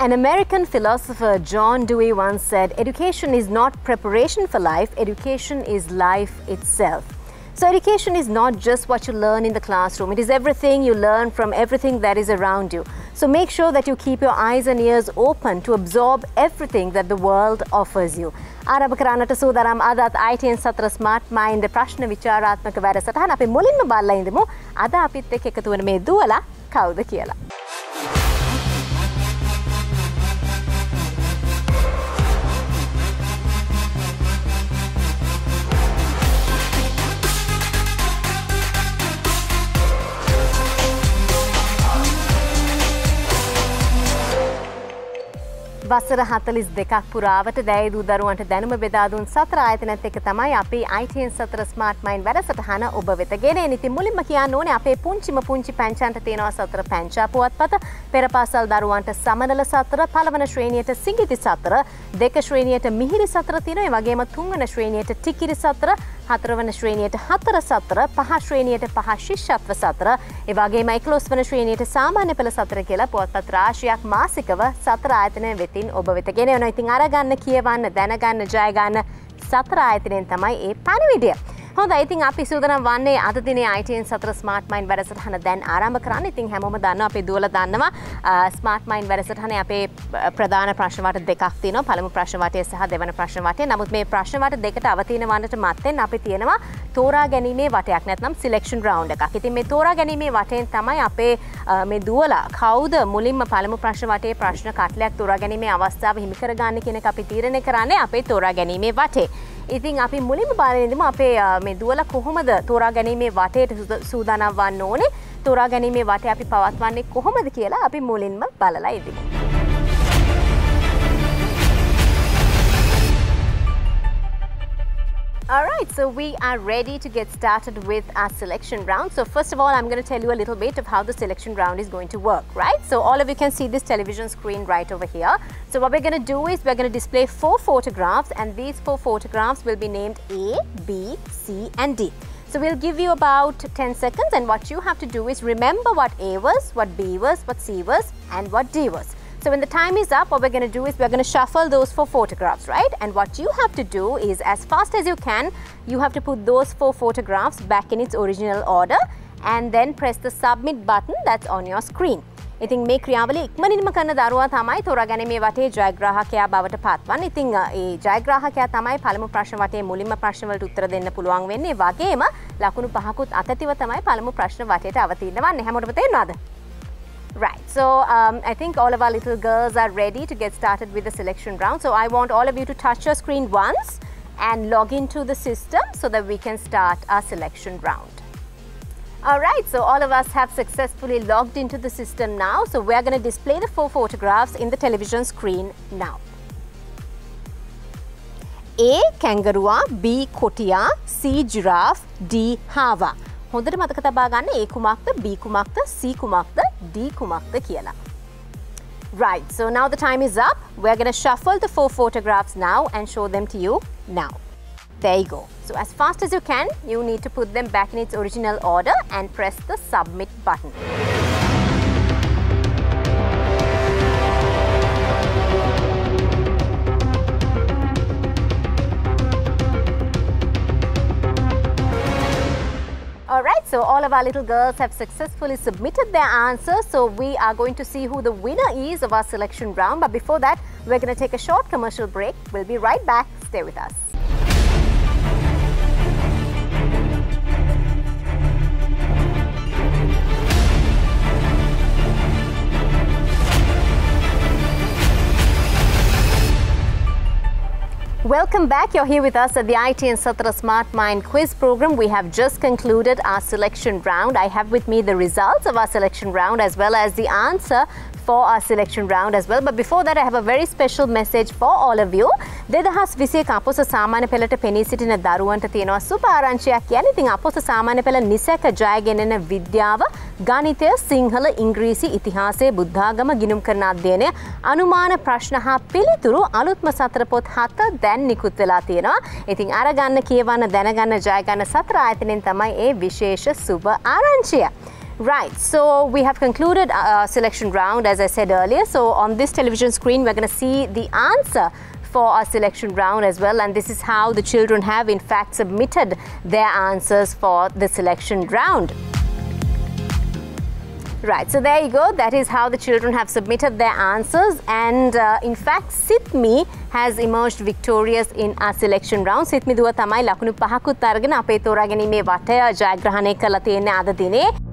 An American philosopher, John Dewey, once said, Education is not preparation for life, education is life itself. So, education is not just what you learn in the classroom, it is everything you learn from everything that is around you. So, make sure that you keep your eyes and ears open to absorb everything that the world offers you. ආරභ කරන්නට සූදානම් අදත් ITN සතර smart mind ප්‍රශ්න විචාරාත්මක වැඩසටහන අපි මුලින්ම බලලා ඉඳමු අද අපිත් එක්ක එකතු වෙන මේ දුවලා කවුද කියලා. වසර හතලිස් දෙකක් පුරාවට දැයි දූ දරුවන්ට දැනුම බෙදාදුන් සතර ආයතනත් එක තමයි අපි අයිටන් සතර ස්මාර්ට් මයින් වැඩසටහන ඔබ වෙතගෙන නිති මුලින්ම කියන්න ඕනේ අපේ පුංචිම පුංචි පැංචන්ට තියෙනවා සතර පැංචාපුවත් පත. පෙරපාසල් දරුවන්ට සමනල සතර පළවන ශ්‍රේණියයට සිංගිති සතර දෙක ශ්‍රේණියයට මිහිරි සතර තිනොය වගේම තුන්වන ශ්‍රේණියයට ටිකිරි සතර හතරවන ශ්‍රේණියයට හතර සතර පහ ශ්‍රේණියයට පහ ශිෂ්‍යත්ව සතර. එවාගේම එක්ලොස් වන ශ්‍රේණියට සාමාන්‍ය පෙළ සතර කියලා පුවත්පත් රාශියක් මාසිකව සතර ආයතනය වෙතින් ඔබ වෙතගෙන යන ඉතින් අරගන්න කියවන්න දැනගන්න ජයගන්න සතර ආයතනයෙන් තමයි ඒ පණිවිඩිය. හොඳ ඉතින් අපි සූදනම් වන්නේ අද දිනේ ITN සතර ස්මාර්ට් මයින්ඩ් වැඩසටහන දැන් ආරම්භ කරන්න. ඉතින් හැමෝම දන්නවා අපි දුවලා දන්නවා ස්මාර්ට් මයින්ඩ් වැඩසටහනේ අපේ ප්‍රධාන ප්‍රශ්න වට දෙකක් තියෙනවා. පළමු ප්‍රශ්න වටය සහ දෙවන ප්‍රශ්න වටය. නමුත් මේ ප්‍රශ්න වට දෙකට අවතීන වන්නට මත්තෙන් අපි තියෙනවා තෝරා ගැනීමේ වටයක් නැත්නම් සිලෙක්ෂන් රවුන්ඩ් එකක්. ඉතින් මේ තෝරා ගැනීමේ වටෙන් තමයි අපේ මේ දුවලා කවුද මුලින්ම පළමු ප්‍රශ්න වටේ ප්‍රශ්න කටලයක් තෝරා ගැනීමේ අවස්ථාව හිමි කරගන්න කියන එක අපි තීරණය කරන්නේ අපේ තෝරා ගැනීමේ වටේ. ඉතින් අපි මුලින්ම බලනිදම අපේ මේ දුවල කොහොමද තෝරා ගැනීමේ වටේට සූදානම් වන්න ඕනේ තෝරා ගැනීමේ වට අපි පවත්වන්නේ කොහොමද කියලා අපි මුලින්ම බලලා ඉදිමු. Alright, so we are ready to get started with our selection round. So first of all, I'm going to tell you a little bit of how the selection round is going to work, right? So all of you can see this television screen right over here. So what we're going to do is we're going to display four photographs and these four photographs will be named A, B, C and D. So we'll give you about 10 seconds and what you have to do is remember what A was, what B was, what C was and what D was. So when the time is up, what we're going to do is we're going to shuffle those four photographs, right? And what you have to do is as fast as you can, you have to put those four photographs back in its original order and then press the submit button that's on your screen. ඉතින් මේ ක්‍රියාවලිය ඉක්මනින්ම කරන දරුවා තමයි තෝරාගැනීමේ වටේ ජයග්‍රාහකයා බවට පත්වන්නේ. ඉතින් ඒ ජයග්‍රාහකයා තමයි පළමු ප්‍රශ්න වටේ මුලින්ම ප්‍රශ්න වලට උත්තර දෙන්න පුළුවන් වෙන්නේ. වගේම ලකුණු පහකුත් අතතිව තමයි පළමු ප්‍රශ්න වටේට අවතීර්ණ වන්නේ. හැමෝටම තේරෙනවද? Right, so um, I think all of our little girls are ready to get started with the selection round. So I want all of you to touch your screen once and log into the system so that we can start our selection round. Alright, so all of us have successfully logged into the system now. So we're going to display the four photographs in the television screen now. A. Kangaroo B. Kotia C. Giraffe D. Hava හොඳට මතක තබා ගන්න ඒ කුමක්ද B කුමක්ද C කුමක්ද D කුමක්ද කියලා. Right, so now the time is up. We're going to shuffle the four photographs now and show them to you now. There you go. So as fast as you can, you need to put them back in its original order and press the submit button. Alright, so all of our little girls have successfully submitted their answers. So we are going to see who the winner is of our selection round. But before that, we're going to take a short commercial break. We'll be right back. Stay with us. Welcome back. You're here with us at the IT and Satra Smart Mind quiz program. We have just concluded our selection round. I have with me the results of our selection round as well as the answer for our selection round as well. But before that, I have a very special message for all of you. දෙදහස් විසේ අපොස සාමාන්‍ය පෙළට පෙනී සිටින දරුවන්ට තියෙනවා සුපාරංචියක් කියන ඉතින් අපොස සාමාන්‍ය පෙළ නිසැක ජයගෙනෙන විද්‍යාව ගණිතය සිංහල ඉංග්‍රීසි ඉතිහාසය බුද්ධාගම ගිනුම් කරන අධ්‍යයනය අනුමාන ප්‍රශ්න හා පිළිතුරු අලුත්ම සතර පොත් හත දැන් නිකුත් වෙලා තියෙනවා. ඉතින් අරගන්න කියවන්න දැනගන්න ජයගන්න සතර ආයතනෙන් තමයි ඒ විශේෂ සුබ ආරංචිය. Right, so we have concluded uh, our selection round as I said earlier. So on this television screen, we're going to see the answer for our selection round as well and this is how the children have in fact submitted their answers for the selection round. Right, so there you go. That is how the children have submitted their answers. And uh, in fact, Sitmi has emerged victorious in our selection round. Sitmi duwa tamai lakunu pahaku targan ape toragani me vataya jayagrahane kalatene adadine.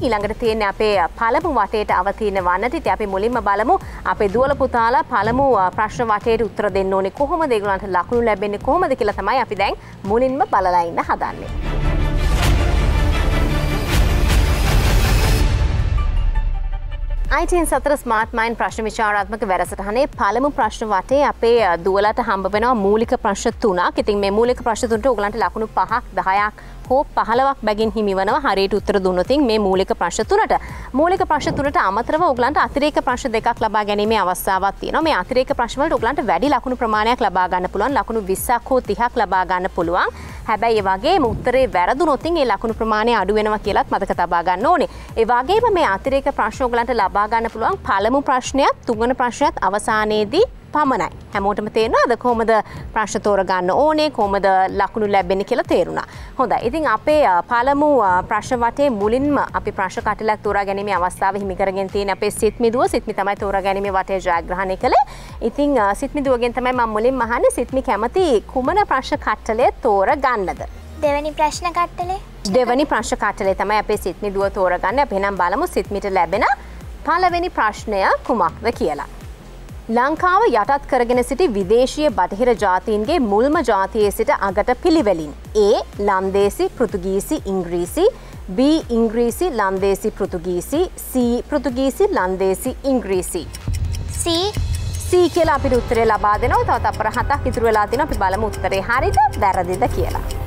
ඊළඟට තියෙන අපේ පළමු වටේට අවතීන වන්නට ඉතින් අපි මුලින්ම බලමු අපේ දුවල පුතාලා පළමු ප්‍රශ්න වටේට උත්තර දෙන්න ඕනේ කොහොමද ඒගොල්ලන්ට ලකුණු ලැබෙන්නේ කොහොමද කියලා තමයි අපි දැන් මුලින්ම බලලා ඉන්න හදන්නේ. අයිටන් සතර ස්මාර්ට් මයින් ප්‍රශ්න විචාරාත්මක වැඩසටහනේ පළමු ප්‍රශ්න වටේ අපේ දුවලට හම්බ වෙනවා මූලික ප්‍රශ්න තුනක්. ඉතින් මේ මූලික ප්‍රශ්න තුනට ඔයගලන්ට ලකුණු 5ක් 10ක් හෝ පහලවක් බැගින් හිමිවනවා හරියට උත්තර දුන්නොතින් මේ මූලික ප්‍රශ්න තුනට. මූලික ප්‍රශ්න තුනට අමතරව ඔයගලන්ට අතිරේක ප්‍රශ්න දෙකක් ලබා ගැනීමේ අවස්ථාවක් තියෙනවා. මේ අතිරේක ප්‍රශ්න වලට ඔයගලන්ට වැඩි ලකුණු ප්‍රමාණයක් ලබා ගන්න පුළුවන්. ලකුණු 20ක් හෝ 30ක් ලබා ගන්න පුළුවන්. හැබැයි ඒ වගේම උත්තරේ වැරදුනොත් ඒ ලකුණු ප්‍රමාණය අඩු වෙනවා කියලාත් මතක තබා ගන්න ඕනේ. ඒ වගේම මේ අතිරේක ප්‍රශ්න ඔයගලන්ට ලබා ගන්න පුළුවන් පළමු ප්‍රශ්නයත් තුන්වන ප්‍රශ්නයත් අවසානයේදී පමණයි හැමෝටම තේරෙනවද කොහොමද ප්‍රශ්න තෝරගන්න ඕනේ කොහොමද ලකුණු ලැබෙන්නේ කියලා තේරුණා. හොඳයි. ඉතින් අපේ පළමු ප්‍රශ්න වටේ මුලින්ම අපි ප්‍රශ්න කටලක් තෝරා ගැනීමේ අවස්ථාව හිමි කරගෙන තියෙන අපේ සිත්මිදුව සිත්මි තමයි තෝරා ගැනීමේ වටේ ජයග්‍රහණය කළේ. ඉතින් සිත්මිදුවගෙන් තමයි මම මුලින්ම අහන්නේ සිත්මි කැමති කුමන ප්‍රශ්න කට්ටලය තෝරගන්නද? දෙවැනි ප්‍රශ්න කට්ටලේ දෙවැනි ප්‍රශ්න කට්ටලේ තමයි අපේ සිත්මිදුව තෝරගන්න. අපි එහෙනම් බලමු සිත්මිට ලැබෙන පළවෙනි ප්‍රශ්නය කුමක්ද කියලා. ලංකාව යටත් කරගෙන සිටි විදේශීය බටහිර ජාතීන්ගේ මුල්ම ජාතියේ සිට අගට පිළිවෙලින්. ඒ ලන්දේසි පෘතුගීසි ඉංග්‍රීසි B ඉංග්‍රීසි ලන්දේසි පෘතුගීසි C පෘතුගීසි ලන්දේසි ඉංග්‍රීසි. C C කියලා අපිට උත්තරේ ලබා දෙනවා. තව තප්පර හතක් ඉතුරු වෙලා තිනවා. අපි බලමු උත්තරේ හරිද වැරදිද කියලා.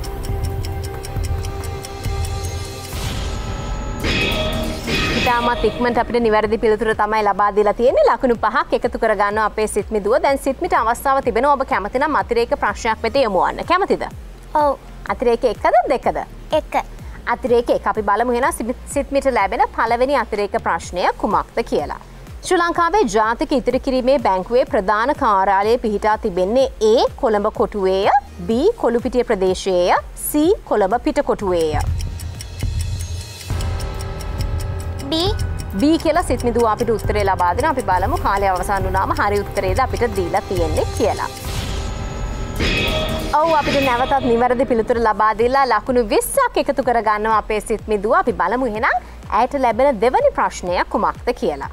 ඉතාමත් ඉක්මට අපිට නිවැරදි පිළිතුර තමයි ලබා දීලා තියෙන්නේ. ලකුණු පහක් එකතු කරගන්න අපේ සිත්මි දුව. දැන් සිත්මිට අවස්ථාව තිබෙනවා. ඔබ කැමති නම් අතිරේක ප්‍රශ්නයක් වෙත යමු වන්න. කැමතිද? ඔව්. අතිරේක එකද දෙකද? එක. අතිරේක අපි බලමු එහෙනම් සිත්මිට ලැබෙන පළවෙනි අතිරේක ප්‍රශ්නය කුමක්ද කියලා. ශ්‍රී ලංකාවේ ජාතික ඉතිරි කිරීමේ බැංකුවේ ප්‍රධාන කාර්යාලය පිහිටා තිබෙන්නේ ඒ Colombo කොටුවේය. B. කොළුපිටිය ප්‍රදේශයේය. C. Colombo පිටකොටුවේය B B කියලා සිත්මිදුව අපිට උත්තරේ ලබා දෙන අපි බලමු කාලය අවසන් වුණාම හරි උත්තරේද අපිට දීලා තියෙන්නේ කියලා. ඔව් අපිට නැවතත් නිවැරදි පිළිතුර ලබා දීලා ලකුණු 20ක් එකතු කරගන්නවා අපේ සිත්මිදුව. අපි බලමු එහෙනම් ඇයට ලැබෙන දෙවැනි ප්‍රශ්නය කුමක්ද කියලා.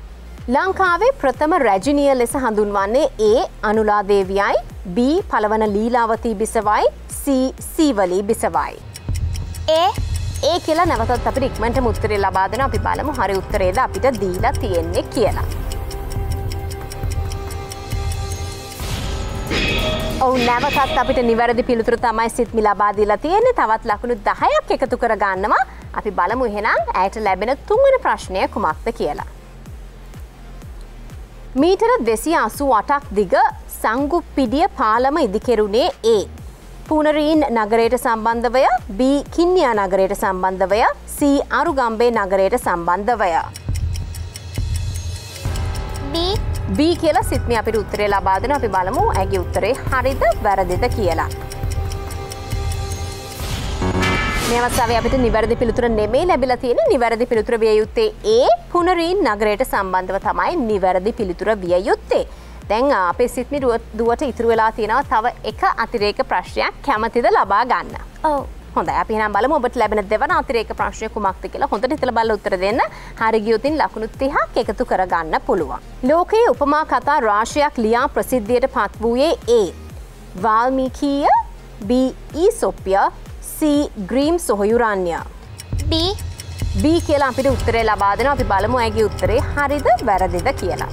ලංකාවේ ප්‍රථම රැජිනිය ලෙස හඳුන්වන්නේ ඒ Anula දේවියයි B පළවන Leelawathi බිසවයි C Seevali බිසවයි. A ඒ කියලා නැවතත් අපිට ඉක්මනට උත්තරේ ලබා දෙන අපි බලමු හරි උත්තරේද අපිට දීලා තියෙන්නේ කියලා. ඔව් නැවතත් අපිට නිවැරදි පිළිතුර තමයි සිත්මි ලබා දීලා තියෙන්නේ. තවත් ලකුණු 10ක් එකතු කර ගන්නවා. අපි බලමු එහෙනම් ඇයට ලැබෙන තුන්වෙනි ප්‍රශ්නය කුමක්ද කියලා. මීටර 288ක් දිග සංගුප්පිඩිය පාලම ඉදිකෙරුණේ ඒ පූනරීන් නගරයට සම්බන්ධවය B කින්නියා නගරයට සම්බන්ධවය C අරුගම්බේ නගරයට සම්බන්ධවය. B කියලා සිත්මි අපිට උත්තරේ ලබා දෙන අපි බලමු ඇගේ උත්තරේ හරිද වැරදිද කියලා. මේ අවස්ථාවේ අපිට නිවැරදි පිළිතුර නෙමෙයි ලැබිලා තියෙන්නේ නිවැරදි පිළිතුර විය යුත්තේ A පුනරීන් නගරයට සම්බන්ධව තමයි නිවැරදි පිළිතුර විය යුත්තේ. දැන් අපේ සිත්මි දුවට ඉතුරු වෙලා තියෙනවා තව එක අතිරේක ප්‍රශ්නයක් කැමතිද ලබා ගන්න. ඔව් හොඳ අපි නම් බලමු ඔබට ලැබෙන දෙවන අතිරේක ප්‍රශ්නය කුමක්ද කියලා හොඳට හිතලා බලලා උත්තර දෙන්න. හරි ගියොතින් ලකුණු 30ක් එකතු කරගන්න පුළුවන්. ලෝකයේ උපමා කතා රාශියක් ලියා ප්‍රසිද්ධියට පත් වූයේ A. වාල්මීකීය B. ඊසොප්ය C. ග්‍රීම් සොහයුරන්‍ය. B B කියලා අපිට උත්තරේ ලබා දෙනවා. අපි බලමු ඇගේ උත්තරේ හරිද වැරදිද කියලා.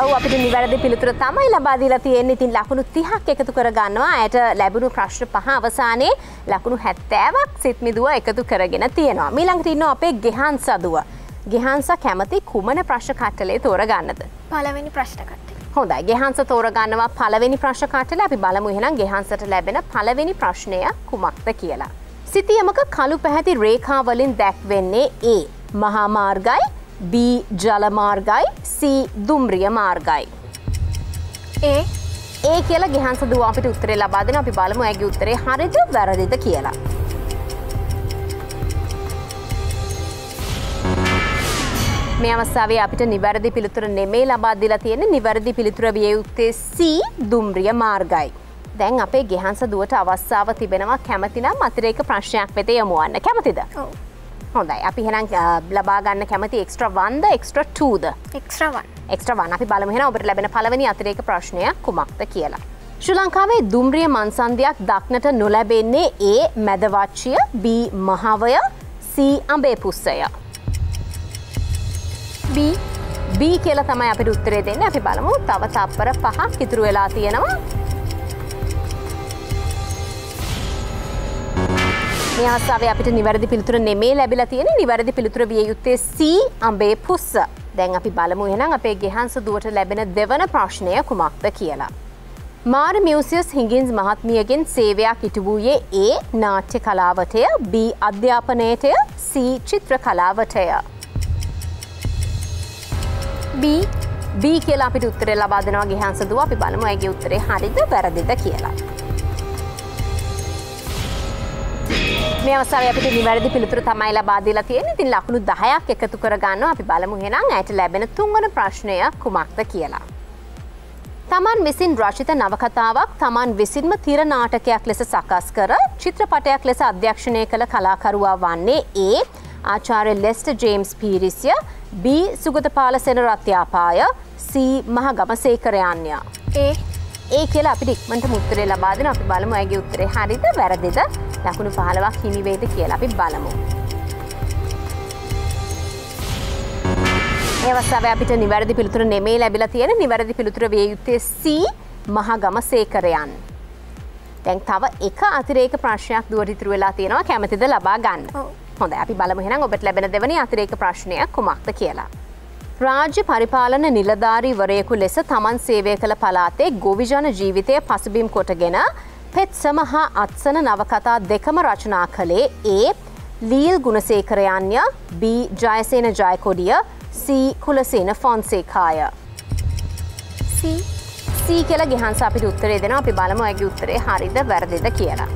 ඔව් අපිට නිවැරදි පිළිතුර තමයි ලබා දීලා තියෙන්නේ. ඉතින් ලකුණු 30ක් එකතු කර ගන්නවා. ඇයට ලැබුණු ප්‍රශ්න පහ අවසානයේ ලකුණු 70ක් සිත්මිදුව එකතු කරගෙන තියෙනවා. ඊළඟට ඉන්නවා අපේ ගෙහන්ස දුව. ගෙහන්ස කැමති කුමන ප්‍රශ්න කට්ටලේ තෝරගන්නද? පළවෙනි ප්‍රශ්න කට්ටලේ හොඳයි ගෙහන්ස තෝරගන්නවා පළවෙනි ප්‍රශ්න කටල අපි බලමු එහෙනම් ගෙහන්සට ලැබෙන පළවෙනි ප්‍රශ්නය කුමක්ද කියලා. සිතියමක කළු පැහැති රේඛාවලින් දැක්වෙන්නේ ඒ මහාමාර්ගයි B ජලමාර්ගයි C දුම්රිය මාර්ගයි. ඒ ඒ කියලා ගෙහන්ස දුව අපිට උත්තරේ ලබා දෙන අපි බලමු ඇගේ උත්තරේ හරිද වැරදිද කියලා. මේ අවස්ථාවේ අපිට නිවැරදි පිළිතුර නෙමේ ලබා දීලා තියෙන්නේ නිවැරදි පිළිතුර විය යුත්තේ C දුම්රිය මාර්ගයි. දැන් අපේ ගෙහන්ස දුවට අවස්ථාව තිබෙනවා කැමතිනම් අතිරේක ප්‍රශ්නයක් වෙත යමුවන්න කැමතිද? ඔව් හොඳයි. අපි හෙනම් ලබා ගන්න කැමති එක්ස්ට්‍ර වන්ද එක්ස්ට්‍ර ටූද එක්ස්ට්‍රවන් එක්ස්ට්‍ර වන අපි බලමහෙන ඔබට ලැබෙන පළවනි අතිරේක ප්‍රශ්නය කුමක්ද කියලා. ශ්‍රී ලංකාවේ දුම්රිය මන්සන්ධයක් දක්නට නොලැබෙන්නේ ඒ මැදවච්චිය B. මහවය C. අඹේ පුස්සය. B. B කියල තමයි අපිට උත්තරේ දෙන්න. අපි බලමු. තව තප්පර පහක් ඉතුරු වෙලා තියෙනවා. මේ අවස්ථාවේ අපිට නිවැරදි පිළිතුර නෙමේ ලැබිලා තියෙන නිවැරදි පිළිතුර විය යුත්තේ C අඹේ පුස්ස. දැන් අපි බලමු එහෙනම් අපේ ගෙහන්ස දුවට ලැබෙන දෙවන ප්‍රශ්නය කුමක්ද කියලා. මාර මියසියස් හිගින්ස් මහත්මියගෙන් සේවයක් ඉටු වූයේ ඒ නාට්‍ය කලාවටය B අධ්‍යාපනයටය C චිත්‍ර කලාවටය. B B කියලා අපිට උත්තරේ ලබා දෙනවා ගෙහන්ස දුව අපි බලමු ඇගේ උත්තරේ හරිද වැරදිද කියලා. මේ අවස්ථාවේ අපිට නිවැරදි පිළිතුර තමයි ලබා දීලා තියෙන්නේ. ඉතින් ලකුණු 10ක් එකතු කරගන්නවා. අපි බලමු එහෙනම් ඇයට ලැබෙන තුන්වන ප්‍රශ්නය කුමක්ද කියලා. තමන් විසින් රචිත නවකතාවක් තමන් විසින්ම තිර නාටකයක් ලෙස සකස් කර චිත්‍රපටයක් ලෙස අධ්‍යක්ෂණය කළ කලාකරුවා වන්නේ ඒ ආචාර්ය ලෙස්ට ජේම්ස් පීරිසිය B සුගතපාල සෙන රත්‍යාපාය C මහගමසේකරයන්ය. ඒ ඒ කියලා අපිට ඉක්මනට උත්තරේ ලබා දෙන අපි බලමු ඇගේ උත්තරේ හරිද වැරදිද ලකුණු 15ක් හිමි වේද කියලා අපි බලමු. මේ අවස්ථාවේ අපිට නිවැරදි පිළිතුර නෙමේ ලැබිලා තියෙන නිවැරදි පිළිතුර විය යුත්තේ C මහගම සේකරයන්. දැන් තව එක අතිරේක ප්‍රශ්නයක් දුවට ඉතුරු වෙලා තියෙනවා කැමතිද ලබා ගන්න. හොඳයි අපි බලමු එහෙනම් ඔබට ලැබෙන දෙවැනි අතිරේක ප්‍රශ්නය කුමක්ද කියලා. රාජ්‍ය පරිපාලන නිලධාරීවරයෙකු ලෙස තමන් සේවය කළ පලාතේ ගොවිජන ජීවිතය පසුබිම් කොටගෙන පෙත්සම හා අත්සන නවකතා දෙකම රචනා කළේ ඒ Leel ගුණසේකරයන්ය. B. Jayasena ජයකොඩිය. C. කුලසේන ෆොන්සේකාය. C. C කියල ගහන්ස අපිට උත්තරේ දෙෙන අපි බලමු ඇගේ උත්තරේ හරිද වැරදිද කියලා.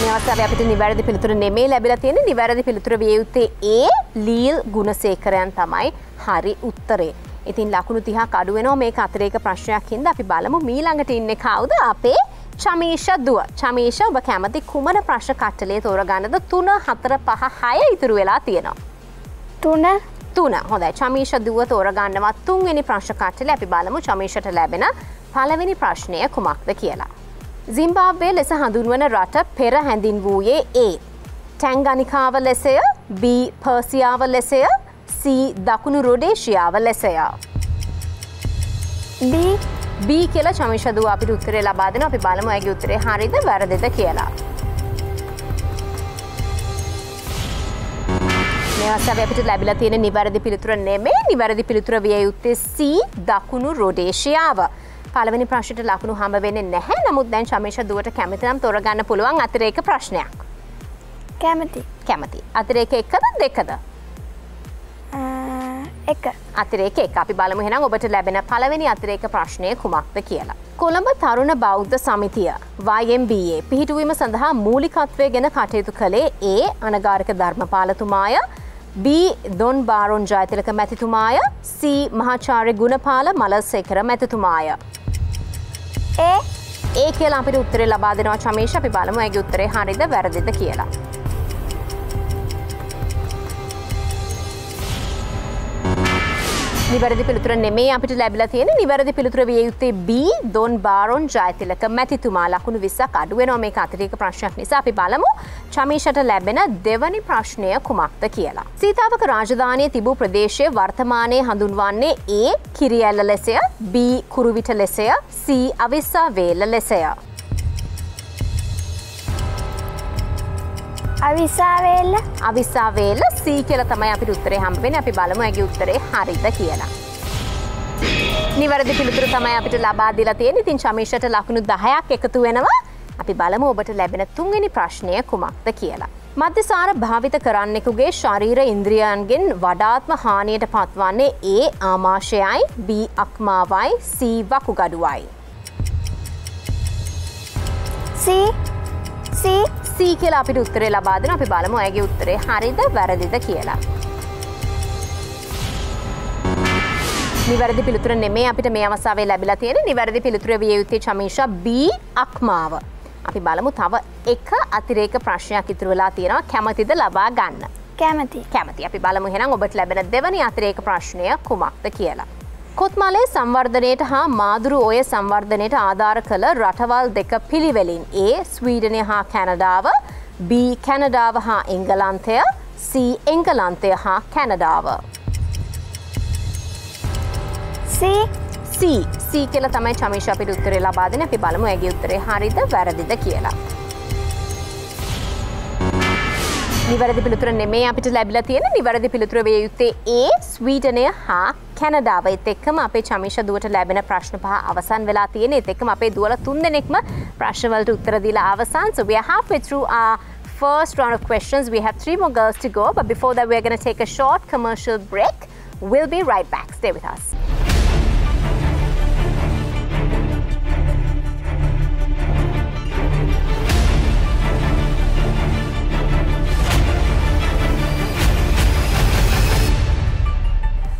මෙවස්ථාව අපිට නිවැරදි පිළිතුර නෙමේ ලැබිලා තියෙන නිවැරදි පිළිතුර විය යුත්තේ ඒ ලීල් ගුණසේකරයන් තමයි. හරි උත්තරේ. ඉතින් ලකුණු තිහා අඩුවෙනවා මේ අතරේක ප්‍රශ්නයක් හින්ද අපි බලමු. මීළඟට ඉන්න කවුද? අපේ චමීෂ දුව. චමීෂ ඔබ කැමති කුමන ප්‍රශ්න කට්ටලේ තෝරගන්නද? තුන හතර පහ හය ඉතුරු වෙලා තියෙනවා. තුන. තුන. හොඳයි. චමීෂ දුව තෝරගන්නවා තුන්වෙනි ප්‍රශ්න කට්ටල අපි බලමු. චමීෂට ලැබෙන පළවෙනි ප්‍රශ්නය කුමක්ද කියලා. සිම්බාබ්වේ ලෙස හඳුන්වන රට පෙර හැඳින් වූයේ ඒ. ටැංගනිකාව ලෙසය B පර්සියාව ලෙසය C දකුණු රොඩේශියාව ලෙසය. B B කියල චමිෂදව අපිට උත්තරේ ලබා දෙන අපි බලමු ඇගේ උත්තරේ හරිද වැරදිද කියලා. මෙවස්ථාව අපිට ලැබිලා තියෙන නිවැරදි පිළිතුර නෙමේ නිවැරදි පිළිතුර විය යුත්තේ C දකුණු රොඩේශියාව. පළවෙනි ප්‍රශ්නයට ලකුණු හම වෙන්නේ නැහැ නමුත් දැන් ශමේෂ දුවට කැමතිනම් තොරගන්න පුළුවන් අතිරේක ප්‍රශ්නයක්. කැමති කැමති. අතිරේක එකද දෙකද. එක අතිරේක අපි බලමු හෙනම් ඔබට ලැබෙන පළවෙනි අතිරේක ප්‍රශ්නය කුමක්ද කියලා. කොළඹ තරුණ බෞද්ධ සමිතිය YMBA පිහිටුවීම සඳහා මූලිකත්වය ගැන කටයුතු කළේ ඒ අනගාරක ධර්මපාලතුමාය B දොන් බාරොන් ජයතිලක මැතිතුමාය C මහාචාර්ය ගුණපාල මලසේකර මැතිතුමාය. ඒ ඒ කියලා අපිට උත්තරේ ලබා දෙනවා චමේෂ අපි බලමු ඇගේ උත්තරේ හරිද වැරදිද කියලා. නිවැරදි පිළිතුර නෙමේ අපිට ලැබිලා තියෙන නිවැරදි පිළිතුර විය යුත්තේ B දොන් බාරොන් ජයතිලක මැතිතුමා ලකුණු විස්සක් අඩුවෙනවා මේ අතිරේක ප්‍රශ්නයක් නිසා අපි බලමු චමීෂට ලැබෙන දෙවනි ප්‍රශ්නය කුමක්ද කියලා. සීතාවක රාජධානය තිබූ ප්‍රදේශය වර්තමානය හඳුන්වන්නේ ඒ කිරිඇල්ල ලෙසය B කුරුවිට ලෙසය C අවිස්සා වේල්ල ලෙසය. අවිසාවේල්ල. අවිස්සාවේල සී කියල තමයි අපි උත්තරේ හම්බෙන අපි බලමු ඇගේ උත්තරේ හරිද කියලා. නිවැරදි පිළිතුර තමයි අපිට ලබා දිලා තියෙන ඉතින් චමීෂට ලකුණු දහයක් එකතු වෙනවා. අපි බලමු ඔබට ලැබෙන තුන්වෙනි ප්‍රශ්නය කුමක්ද කියලා. මධ්‍යසාර භාවිත කරන්නෙකුගේ ශරීර ඉන්ද්‍රියන්ගෙන් වඩාත්ම හානියට පත්වන්නේ ඒ ආමාශයයි. B. අක්මාවයි. C. වකුගඩුවයි. සී සී සී කියලා අපිට උත්තරේ ලබාදන අපි බලමු ඇගේ උත්තරේ හරිද වැරදිද කියලා. නිවැරදි පිළිතුර නෙමේ අපිට මේ අවසාවේ ලැබිලා තියෙන නිවැරදි පිළිතුර විය යුත්තේ චමීෂා B අක්මාව. අපි බලමු තව එක අතිරේක ප්‍රශ්නයක් ඉතුරු වෙලා තියෙනවා කැමතිද ලබා ගන්න. කැමති කැමති අපි බලමු හෙනම් ඔබට ලැබෙන දෙවනි අතිරේක ප්‍රශ්නය කුමක්ද කියලා. කොත්මලේ සංවර්ධනයට හා මාදුරු ඔය සංවර්ධනයට ආධාර කළ රටවල් දෙක පිළිවෙලින් ඒ ස්වීඩනය හා කැනඩාව B. කැනඩාව හා එංගලන්තය C. එංගලන්තය හා කැනඩාව. සී C. C කියල තමයි චමිෂ අපිට උත්තරේ ලබාදන අපි බලමු ඇගේ උත්තරේ හරිද වැරදිද කියලා. නිවැරදි පිළිතුර නෙමේ අපිට ලැබිලා තියෙන. නිවැරදි පිළිතුර වේ යුත්තේ ඒ ස්වීටනය හා කැනඩාව. එත් එක්කම අපේ චමිෂ දුවට ලැබෙන ප්‍රශ්න පහ අවසන් වෙලා තියෙන එත් එක්කම අපේ දුවල තුන් දෙනෙක්ම ප්‍රශ්නවලට උත්තර දීලා අවසන්. So we are halfway through our first round of questions. We have three more girls to go. But before that we are going to take a short commercial break. We'll be right back. Stay with us.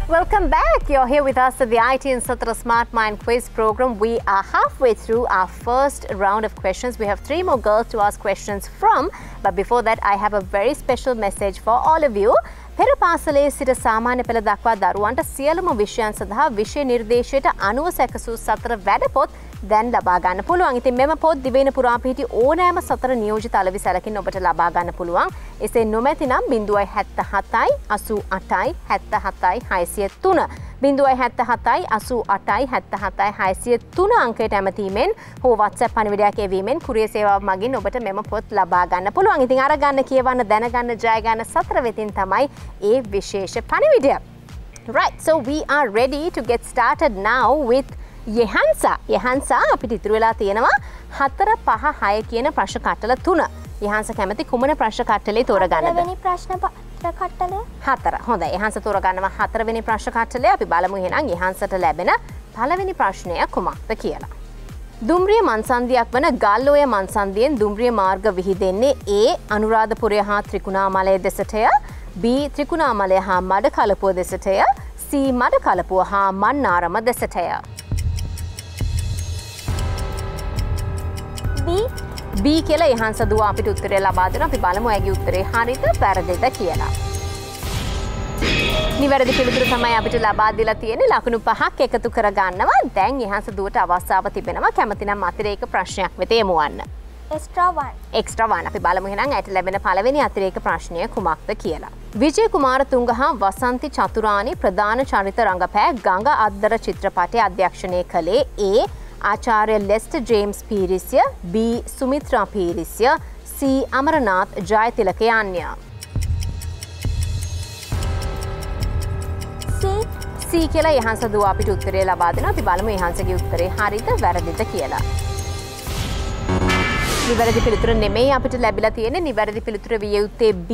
Welcome back. You're here with us at the IT and Satra Smart Mind Quiz program. We are halfway through our first round of questions. We have three more girls to ask questions from. But before that, I have a very special message for all of you. පෙර පාසලේ සිට සාමාන්‍ය පෙළ දක්වා දරුවන්ට සියලුම විෂයන් සඳහා විෂය නිර්දේශයට අනුව සැකසූ සතර වැඩපොත් දැන් ලබාගන්න පුළුවන් ඉතින් මෙම පොත් දිවෙන පුරාපිහිටි ඕනෑම සතර නියෝජිත අලවි සැලකින් ඔබට ලබාගන්න පුළුවන් එසේ නොමැතිනම් බිඳුවයි හැත්ත හතයි අසු අටයි හැත්ත හතයි හයිසිය තුන. බිඳුවයි හැත්ත හතයි අසු අටයි හැත්ත හතයි හයිසිය තුන අංකයට ඇමතීමෙන් හෝ වත්ස පනිවිඩයක් එවීමෙන් කුරිය සේවා මගින් ඔබට මෙම පොත් ලබාගන්න පුළුවන් ඉතින් අරගන්න කියවන්න දැනගන්න ජයගන්න සතර වෙතින් තමයි ඒ විශේෂ පනිවිඩය. Right, so we are ready to get started now with යහන්සා යහන්සා අපිට ඉතුරු වෙලා තියෙනවා හතර පහ හය කියන ප්‍රශ් කට්ටල තුන. යහන්ස කැමති කුමන ප්‍රශ් කට්ටලේ තෝරගන්නද? වෙනි ප්‍රශ්න පත්‍ර කට්ටලය හතර. හොඳ එහන්ස තෝරගන්නවා හතරවෙනි ප්‍රශ් කට්ටලේ. අපි බලමු හෙනම් යහන්සට ලැබෙන පළවෙනි ප්‍රශ්නය කුමක්ද කියලා. දුම්රිය මන්සන්ධයක් වන ගල්ලෝය මන්සන්දියෙන් දුම්රිය මාර්ග විහිදෙන්නේ ඒ අනුරාධපුරය හා ත්‍රිකුණාමලය දෙසටය. B. ත්‍රිකුණාමලය හා මඩ කලපුව දෙසටය. C. මඩ කලපුව හා මන්නාරම දෙසටය. B කියල එහන්ස දුව අපිට උත්තරේ ලබාදන අපි බලමු ඇගේ උත්තරේ හරිත පැරදිද කියලා. නිවැරදි පිළිතුර තමයි අපිට ලබාදිලා තියෙන ලකුණු පහක් එකතු කරගන්නවා. දැන් එහන්ස දුවට අවස්ථාව තිබෙනවා. කැමතිනම් අතිරේක ප්‍රශ්නයක් වෙත යමුවන්න. ස්ට්‍රවන් එක්ස්ට්‍රවාන් අපි බලමුහෙනම් ඇයට ලැබෙන පළවෙනි අතිරේක ප්‍රශ්නය කුමක්ද කියලා. විජය කුමාරතුංග හා වසන්ති චතුරානි ප්‍රධාන චරිත රඟපෑ ගඟ අද්දර චිත්‍රපටය අධ්‍යක්ෂණය කළේ ඒ ආචාර්ය ලෙස්ට ජේම්ස් පීරිසිය B. සුමිත්‍රා පීරිසිය C. අමරනාත් ජයතිලකයන්ය. සී කියලා යහන්ස දුව අපිට උත්තරේ ලබාදන අපි බලමු යහන්සගේ උත්තරේ හරිද වැරදිද කියලා. නිවැරදි පිළිතුර නෙමේ අපිට ලැබිලා තියෙන නිවැරදි පිළිතුර විය යුත්තේ B.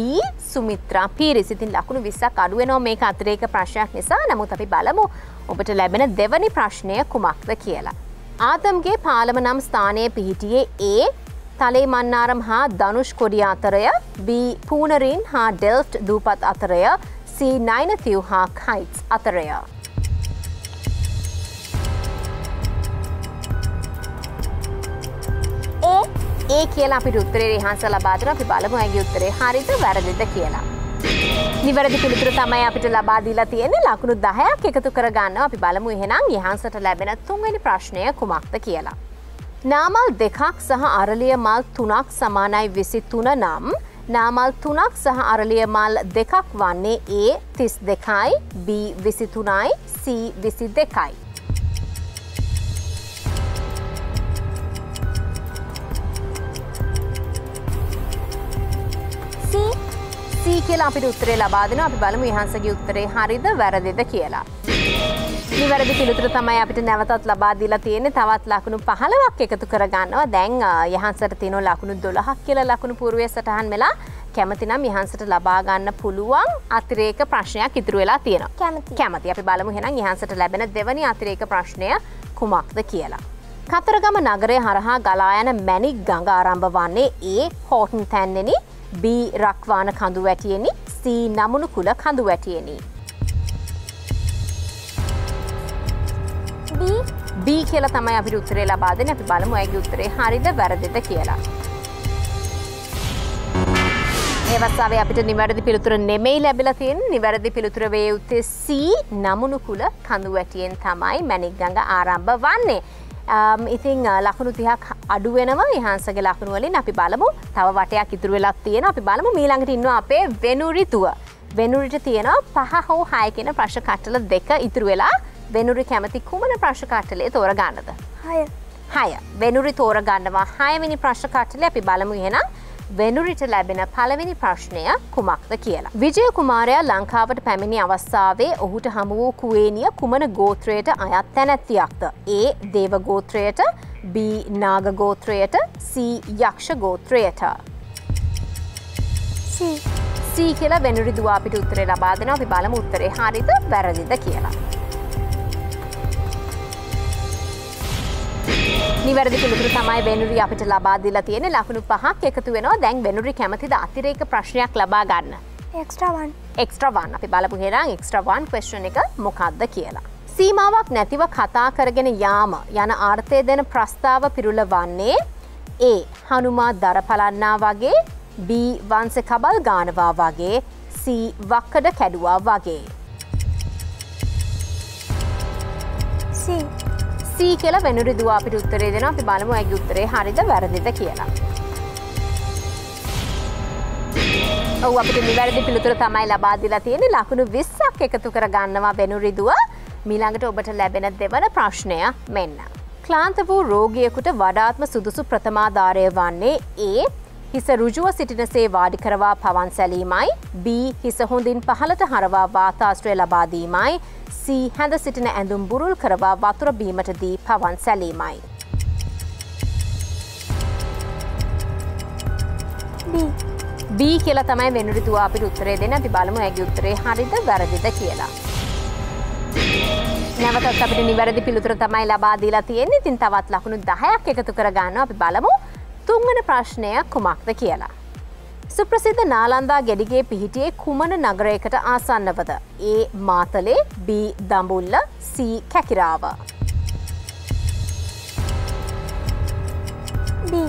සුමිත්‍රා පීරිසිතින් ලකුණු විස්සක් අඩුවෙනෝ මේ අතරේක ප්‍රශ්නයක් නිසා. නමුත් අපි බලමු ඔබට ලැබෙන දෙවනි ප්‍රශ්නය කුමක්ද කියලා. ආතම්ගේ පාලම නම් ස්ථානය පිහිටියේ ඒ තලේ මන්නාරම් හා දනුෂ් කොඩිය අතරය B. පූනරින් හා ඩෙල්ෆ්ට් දූපත් අතරය C. නයිනතිව් හා කයිට්ස් අතරය. ඒ කියලා අපිට උත්තරේ හංස ලබාදන අපි බලමු ඇගේ උත්තරේ හරිත වැරදිද කියලා. නිවැරදි පිළිතුර තමයි අපිට ලබාදීලා තියෙන ලකුණු දහයක් එකතු කරගන්න අපි බලමු එහෙනම් යහන්සට ලැබෙන තුන්වැනි ප්‍රශ්නය කුමක්ද කියලා. නාමල් දෙකක් සහ අරලිය මල් තුනක් සමානයි විසි තුන නම් නාමල් තුනක් සහ අරලිය මල් දෙකක් වන්නේ ඒ තිස් දෙකයි B විසිතුනයි C විසි දෙකයි. C කියලා අපිට උත්තරේ ලබා දෙනවා. අපි බලමු යහන්සගේ උත්තරේ හරිද වැරදිද කියලා. නිවැරදි පිළිතුර තමයි අපිට නැවතත් ලබා දීලා තියෙන්නේ. තවත් ලකුණු 15ක් එකතු කරගන්නවා. දැන් යහන්සට තියෙන ලකුණු 12ක් කියලා ලකුණු පූර්වයේ සටහන් වෙලා කැමති නම් යහන්සට ලබා ගන්න පුළුවන් අතිරේක ප්‍රශ්නයක් ඉතුරු වෙලා තියෙනවා. කැමති. කැමති. අපි බලමු එහෙනම් යහන්සට ලැබෙන දෙවැනි අතිරේක ප්‍රශ්නය කුමක්ද කියලා. කතරගම නගරය හරහා ගලා යන මැණික් ගඟ ආරම්භ වන්නේ ඒ හෝටන් තැන්නෙනි B රක්වාන කඳු වැටියෙනි C නමුණු කුල කඳු වැටියෙනි. B B කියලා තමයි අපිට උත්තරේ ලබා දෙන්නේ. අපි බලමු ඇගේ උත්තරේ හරිද වැරදිද කියලා. ඒ අවස්ථාවේ අපිට නිවැරදි පිළිතුර නෙමෙයි ලැබිලා තියෙන්නේ. නිවැරදි පිළිතුර වේ යුත්තේ C නමුණු කුල කඳු වැටියෙන් තමයි මැණික් ගඟ ආරම්භ වන්නේ. Uh, ලකුණු තිහක් අඩු වෙනවා. ඉහන්සගේ ලකුණු වලින් අපි බලමු. තව වටයක් ඉතුරු වෙලක් තියෙන අපි බලමු මීළඟට ඉන්නවා අපේ වෙනුරිතුව වෙනුරිට තියෙනවා පහ හෝ හය කියන ප්‍රශ්න කට්ටල දෙක ඉතුරු වෙලා වෙනුරි කැමති කුමන ප්‍රශ්න කට්ටලේ තෝරගන්නද? හය. හය. වෙනුරි තෝරගන්නවා. හයවෙනි ප්‍රශ්න කට්ටලේ අපි බලමු එහෙනම් වෙනුරිට ලැබෙන පළවෙනි ප්‍රශ්නය කුමක්ද කියලා. විජය කුමාරයා ලංකාවට පැමිණි අවස්ථාවේ ඔහුට හමු වූ කුවේනිය කුමන ගෝත්‍රයට අයත් තැනැත්තියක්ද. ඒ දේව ගෝත්‍රයට B නාග ගෝත්‍රයට C යක්ෂ ගෝත්‍රයට. C C කියලා වෙනුරි දුවා අපිට උත්තරේ ලබා දෙනවා අපි බලමු උත්තරේ හරිද වැරදිද කියලා. නිවැරදි පිළිතුරු තමයි වෙනුරි අපිට ලබා දීලා තියෙන ලකුණු පහක් එකතු වෙනවා. දැන් වෙනුරි කැමතිද අතිරේක ප්‍රශ්නයක් ලබා ගන්න. එක්ස්ට්‍රා වන් එක්ස්ට්‍රවන් අපි බලපු හෙරං එක්ස්ට්‍රවන් ක්වස්්න එක මොකක්ද කියලා. සීමාවක් නැතිව කතා කරගෙන යාම යන ආර්ථය දෙන ප්‍රස්ථාව පිරුල වන්නේ ඒ හනුමා දරපලන්නා වගේ. B. වන්ස කබල් ගානවා වගේ. C. වක්කඩ කැඩුවා වගේ. C C කියලා වෙනුරි දුව අපිට උත්තරේ දෙන අපි බලමු ඇගේ උත්තරේ හරිද වැරදිද කියලා. ඔව් අපිට නිවැරදි පිළිතුර තමයි ලබා දීලා තියෙන්නේ ලකුණු 20ක් එකතු කර ගන්නවා වෙනුරි දුව. මීළඟට ඔබට ලැබෙන දෙවන ප්‍රශ්නය මෙන්න. ක්ලාන්ත වූ රෝගියෙකුට වඩාත්ම සුදුසු ප්‍රථමාධාරය වන්නේ ඒ හිස රුජුව සිටිනසේ වාඩි කරවා පවන් සැලීමයි B හිස හොඳින් පහලට හරවා වාතාශ්‍රය ලබාදීමයි C හැඳ සිටින ඇඳුම් බුරුල් කරවා වතුර බීමටදී පවන් සැලීමයි. B B කියලා තමයි වෙනුරි තුවා අපිට උත්තරේ දෙන්න අපි බලමු ඇගේ උත්තරේ හරිද වැරදිද කියලා. නැවතත් අපිට නිවැරදි පිළිතුර තමයි ලබා දීලා තියෙන්නේ. ඉතින් තවත් ලකුණු 10ක් එකතු කර ගන්නවා අපි බලමු තුන්වන ප්‍රශ්නය කුමක්ද කියලා. සුප්‍රසිද්ධ නාලන්දා ගෙඩිගේ පිහිටියේ කුමන නගරයකට ආසන්නවද. ඒ Matale B Dambulla C කැකිරාව. B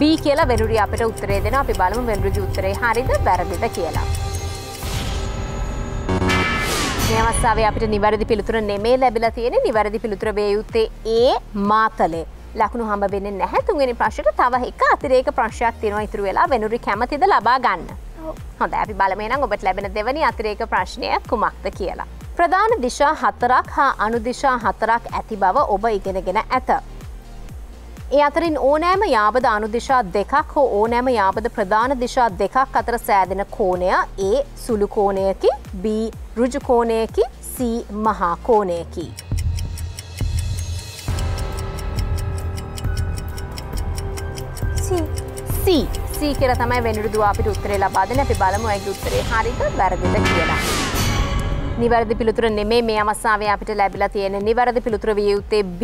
B කියලා වෙනුරි අපට උත්තරේ දෙන අපි බලමු වෙනුරගේ උත්තරේ හරිද වැරදිද කියලා. මේ අවස්ථාවේ අපිට නිවැරදි පිළිතුර නෙමේ ලැබිලා තියෙන නිවැරදි පිළිතුර වේ යුත්තේ ඒ මාතලේ. ලකුණු හම්බ වෙන්නේ නැහැ තුන්වෙනි ප්‍රශ්නෙට තව එක අතිරේක ප්‍රශ්නයක් තියෙනවා ඉතුරු වෙලා වෙනුරි කැමතිද ලබා ගන්න. ඔව්. හොඳයි අපි බලමු එහෙනම් ඔබට ලැබෙන දෙවැනි අතිරේක ප්‍රශ්නය කුමක්ද කියලා. ප්‍රධාන දිශා හතරක් හා අනුදිශා හතරක් ඇති බව ඔබ ඉගෙනගෙන ඇත. ඒ අතරින් ඕනෑම යාබද අනුදිශා දෙකක් හෝ ඕනෑම යාබද ප්‍රධාන දිශා දෙකක් අතර සෑදෙන කෝණය ඒ සුළු කෝණයකි B රුජු කෝණයකි C මහා කෝණයකි. C C C කියලා තමයි වෙනුරුදු අපිට උත්තරේ ලබා දෙන්නේ. අපි බලමු ඒකේ උත්තරේ හරිද වැරදිද කියලා. නිවැරදි පිළිතුර නෙමේ මේ අවස්ථාවේ අපිට ලැබිලා තියෙන නිවැරදි පිළිතුර විය යුත්තේ B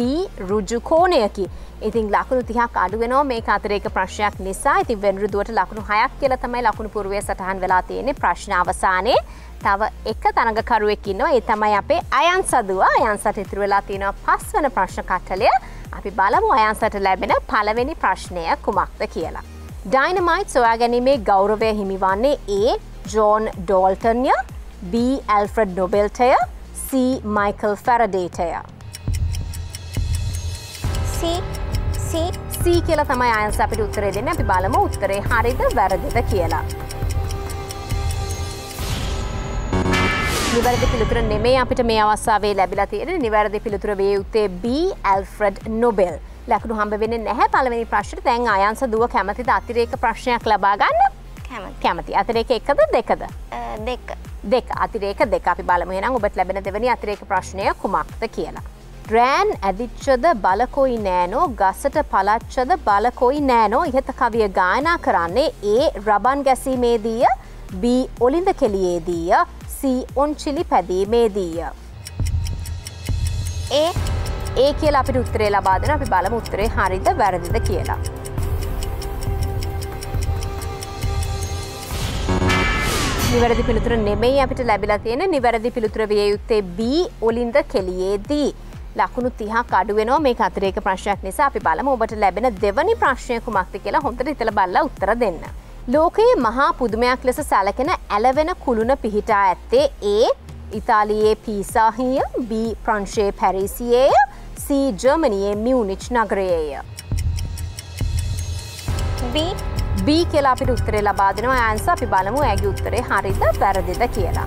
රුජු කෝණයකි. ඉතින් ලකුණු 30ක් අඩු වෙනවා මේක අතරේක ප්‍රශ්නයක් නිසා. ඉතින් වෙනුරුදුවට ලකුණු 6ක් කියලා තමයි ලකුණු පූර්වයේ සටහන් වෙලා තියෙන්නේ ප්‍රශ්න අවසානයේ. තව එක තරඟකරුවෙක් ඉන්නවා. ඒ තමයි අපේ අයන් සදුව. අයන්සට ඉතුරු වෙලා තියෙනවා පස්වන ප්‍රශ්න කට්ටලය. අපි බලමු අයන්සට ලැබෙන පළවෙනි ප්‍රශ්නය කුමක්ද කියලා. ඩයිනමයිට් සොයා ගැනීමේ ගෞරවය හිමිවන්නේ ඒ ජෝන් ඩෝල්ටන්ය B. ඇල්ෆ්‍රඩ් නොබෙල්ටය C. මයිකල් ෆැරඩේටය. C. C. C කියලා තමයි අයන්ස අපිට උත්තරේ දෙන්න. අපි බලමු උත්තරේ හරිද වැරදිද කියලා. නිවැරදි පිළිතුර නෙමේ අපිට මේ අවස්ථාවේ ලැබිලා තියෙන නිවැරදි පිළිතුර වේ යුත්තේ B. Alfred Nobel. ලකුණු හම්බ වෙන්නේ නැහැ. පළවෙනි ප්‍රශ්නෙට. දැන් අයන්ස දුව කැමතිද? අතිරේක ප්‍රශ්නයක් ලබා ගන්න? කැමති අතිරේක එකද දෙකද? දෙක. දෙක. අතිරේක දෙක. අපි බලමු. එහෙනම් ඔබට ලැබෙන දෙවැනි අතිරේක ප්‍රශ්නය කුමක්ද කියලා. රෑන් ඇදිච්චද බලකොයි නෑනෝ? ගසට පලච්චද බලකොයි නෑනෝ? ඉහත කවිය ගායනා කරන්නේ ඒ රබන් ගැසීමේදීය. B. ඔලිඳ කෙලියේදීය C ඔන්චිලි පැදීමේදීය. ඒ ඒ කියලා අපිට උත්තරේ ලබාදන අපි බලමු උත්තරේ හරිද වැරදිද කියලා. නිවැරදි පිළිතුර නෙමෙයි අපිට ලැබිලා තියෙන නිවැරදි පිළිතුර විය යුත්තේ B ඔලින්ද කෙලියේදී. ලකුණු තිහක් අඩුවෙනවා මේ අතිරේක ප්‍රශ්නයක් නිසා අපි බලමු ඔබට ලැබෙන දෙවනි ප්‍රශ්නය කුමක්ද කියලා හොඳට හිතලා බලලා උත්තර දෙන්න. ලෝකයේ මහා පුදුමයක් ලෙස සැලකෙන ඇලවෙන කුළුණ පිහිටා ඇත්තේ ඒ ඉතාලියේ පීසාහිය B. ප්‍රංශයේ පැරිසියේය C. ජර්මනියේ මියනිච් නගරයේය. B. B කියලා අපිට උත්තරේ ලබා දෙනවා. ඇන්ස අපි බලමු. ඇගේ උත්තරේ හරිද වැරදිද කියලා.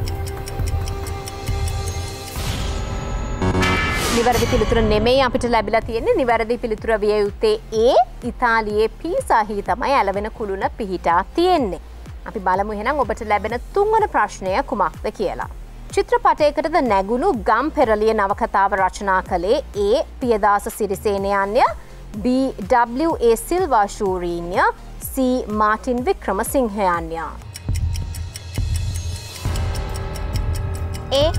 නිවැරදි පිළිතුර නෙමෙයි අපිට ලැබිලා තියෙන්නේ නිවැරදි පිළිතුර විය යුත්තේ ඒ ඉතාලියේ පීසාහි තමයි ඇලවෙන කුළුණ පිහිටා තියෙන්නේ. අපි බලමු එහෙනම් ඔබට ලැබෙන තුන්වන ප්‍රශ්නය කුමක්ද කියලා. චිත්‍රපටයකටද නැගුණු ගම් පෙරලිය නවකතාව රචනා කළේ ඒ පියදාස සිරිසේනයන්ය BWA සිල්වා ශූරීන්ය C මාටින් වික්‍රමසිංහයන්යා. ඒ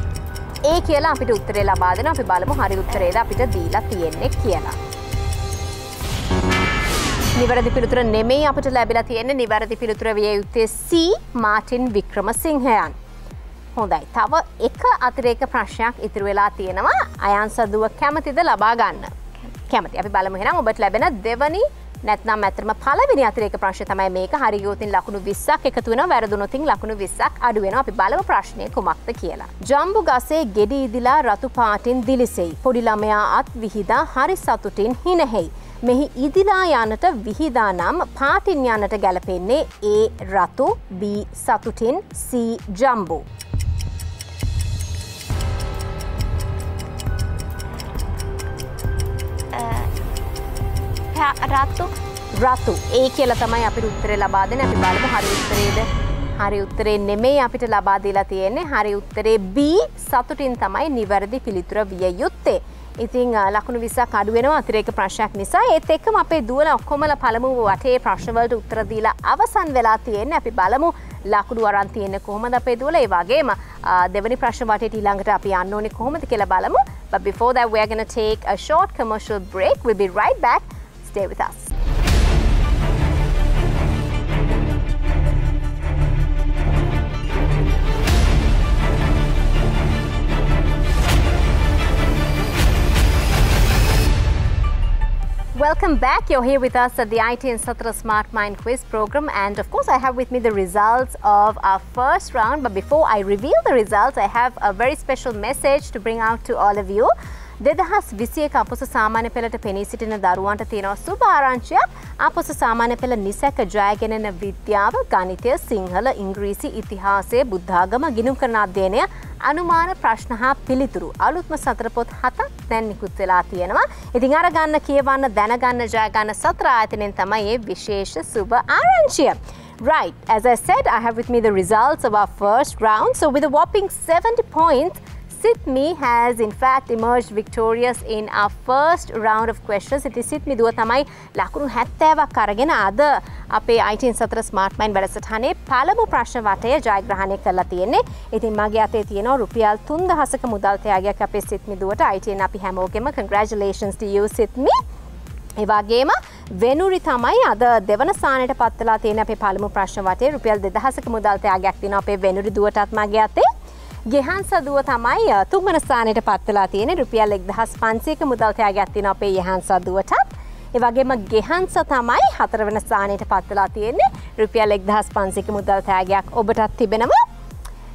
ඒ කියලා අපිට උත්තරේ ලබාදන අපි බලමු හරි උත්තරේද අපිට දීලා තියෙන්නේ කියලා. නිවැරදි පිළිතුර නෙමෙයි අපට ලැබිලා තියෙන්නේ නිවැරදි පිළිතුර විය යුත්තේ C මාටින් වික්‍රමසිංහයන්. හොඳයි තව එක අතිරේක ප්‍රශ්නයක් ඉතිරි වෙලා තියෙනවා අයන් සදුව කැමතිද ලබා ගන්න. කැමති අපි බලමු එහෙනම් ඔබට ලැබෙන දෙවනි නැත්නම් ඇතරම පලවෙනි අතිරේක ප්‍රශ්න තමයි මේක හරිගෝතින් ලකුණු විස්සක් එකතු වෙන වැරදුනොතින් ලකුණු විස්සක් අඩුවෙන අපි බලව ප්‍රශ්නය කුමක්ද කියලා. ජම්බු ගසේ ගෙඩි ඉදිලා රතු පාටින් දිලිසෙයි. පොඩි ළමයා අත් විහිදා හරි සතුටින් හිනහෙයි. මෙහි ඉදිලා යනට විහිදා නම් පාටින් යනට ගැලපෙන්නේ ඒ රතු B සතුටින් C ජම්බු. රත්තු රතු ඒ කියල තමයි අපි උත්තරේ ලබාදන අපි බලමු හරි උත්තරේද හරි උත්තරේ නෙමේ අපිට ලබාදීලා තියෙන්නේ හරි උත්තරේ B සතුටින් තමයි නිවැරදි පිළිතුර විය යුත්තේ. ඉතිං ලකුණු විසක් අඩුවෙනවා අතිරේක ප්‍රශ්යක් නිසා ඒත් එක්කම අපේ දුවල ඔක්කොමල පළමු වටේ ප්‍රශ්නවලට උත්තරදීලා අවසන් වෙලා තියෙන්නේ අපි බලමු ලකුණු අරන් තියෙන කොහොමද අපේ දුවල ඒ වගේම දෙවනි ප්‍රශ්න වටේට ඊළඟට අපි යන්න ඕනේ කොහොමද කියලා බලමු. But before that we're going to take a short commercial break. We'll be right back. Stay with us. Welcome back. You're here with us at the IT and Satra Smart Mind Quiz program. And of course, I have with me the results of our first round. But before I reveal the results, I have a very special message to bring out to all of you. දෙදහස් විසියක අපොස සාමාන්‍ය පෙළට පෙනී සිටින දරුවන්ට තියෙනවා සුභාරංචියක් අපොස සාමාන්‍ය පෙළ නිසැක ජයගෙනෙන විද්‍යාව ගනිතය සිංහල ඉංග්‍රීසි ඉතිහාසය බුද්ධාගම ගිනුම් කරන අධ්‍යයනය අනුමාන ප්‍රශ්න හා පිළිතුරු අලුත්ම සතරපොත් හතක් දැන් නිකුත් වෙලා තියෙනවා. ඉතින් අර ගන්න කියවන්න දැනගන්න ජයගන්න සතර ආයතනෙන් තමයි ඒ විශේෂ සුභ ආරංචිය. Right, as I said, I have with me the results of our first round. So with a whopping 70 points, Sydney has in fact emerged victorious in our first round of questions. ඉති සිත්මි දුව තමයි ලකුණු හැත්තෑවක් අරගෙන අද අපේ අයිටන් සතර ස්මාර්ට්මයින් වැඩසටහනේ පළමු ප්‍රශ්න වටය ජයග්‍රහණය කරලා තියෙන්නේ. ඉතින් මගේ අතේ තියෙනවා රුපියල් තුන්දහසක මුදල්තයාගයක් අපේ සිත්මි දුවට අයිටන් අපි හැමෝගෙම congratulations to you සිත්මි. ඒවාගේම වෙනුරි තමයි අද දෙවන ස්ථානයට පත්වලා තියෙන අපේ පළමු ප්‍රශ්න වටේ රුපියල් දෙදහසක මුදල්තයාගයක් තියෙන අපේ වෙනුරි දුවටත් මගේ අතේ ගෙහන් සදුව තමයි තුන්වන ස්ථානයට පත්වලා තියෙන රුපියල් එක්දහස් පන්සේක මුදල්තයා ගැත්තින අපේ යහන් සදුවටත්. ඒවගේම ගෙහන්ස තමයි හතරවන ස්ථානයට පත්වලා තියෙන්නේ රුපියල් එක්දහස් පන්සික මුදල්තෑගයක් ඔබටත් තිබෙනවා.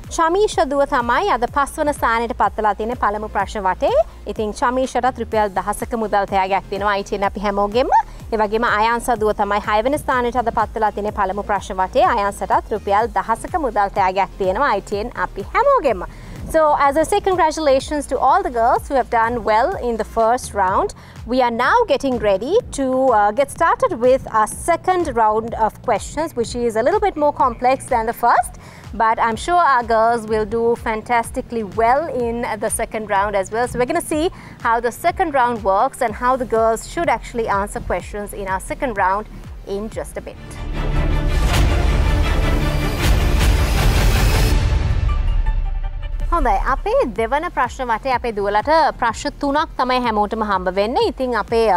ශමීෂදුව තමයි අද පස්වන ස්ථානයට පත්වලා තියෙන පළමු ප්‍රශ්න වටේ. ඉතින් ශමීෂටත් රුපියල් දහසක මුදල්තයාගයක් තියෙනවා අයිටන අපි හැමෝගෙම එවගේම අයන්සදුව තමයි හයවන ස්ථානයට අද පත්වලා තින පළමු ප්‍රශ්න වටේ අයන්සටත් රුපියල් දහසක මුදල්තයාගයක් තියෙනවා අයිටයෙන් අපි හැමෝගෙම. So, as I say, congratulations to all the girls who have done well in the first round. We are now getting ready to uh, get started with our second round of questions, which is a little bit more complex than the first. But I'm sure our girls will do fantastically well in the second round as well. So, we're going to see how the second round works and how the girls should actually answer questions in our second round in just a bit. හොඳයි. අපේ දෙවන ප්‍රශ්න වටේ අපේ දුවලට ප්‍රශ්න තුනක් තමයි හැමෝටම හම්බ වෙන්න. ඉතිං අපේ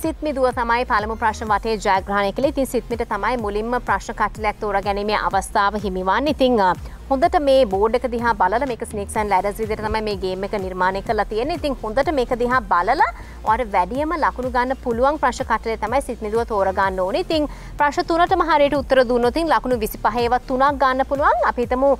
සිත්මිදුව තමයි පළමු ප්‍රශ්න වටේ ජයග්‍රහණය කළේ. ඉතින් සිත්මිට තමයි මුලින්ම ප්‍රශ්න කටලයක් තෝර ගැනීමේ අවස්ථාව හිමිවන්න. ඉතිං හොඳට මේ බෝඩ් එක දිහා බලලා මේක ස්නික්සන් ලැඩස් විදිහට තමයි මේ ගේම් එක නිර්මාණය කරලා තියෙන්නේ. ඉතින් හොඳට මේක දිහා බලලා ඔයාලට වැඩියම ලකුණු ගන්න පුළුවන් ප්‍රශ්න කටලේ තමයි සිත්නිදුව තෝරගන්න ඕනේ. ඉතින් ප්‍රශ්න තුනටම හරියට උත්තර දුන්නොත් ඉතින් ලකුණු 25 ඒවා තුනක් ගන්න පුළුවන්. අපි හිතමු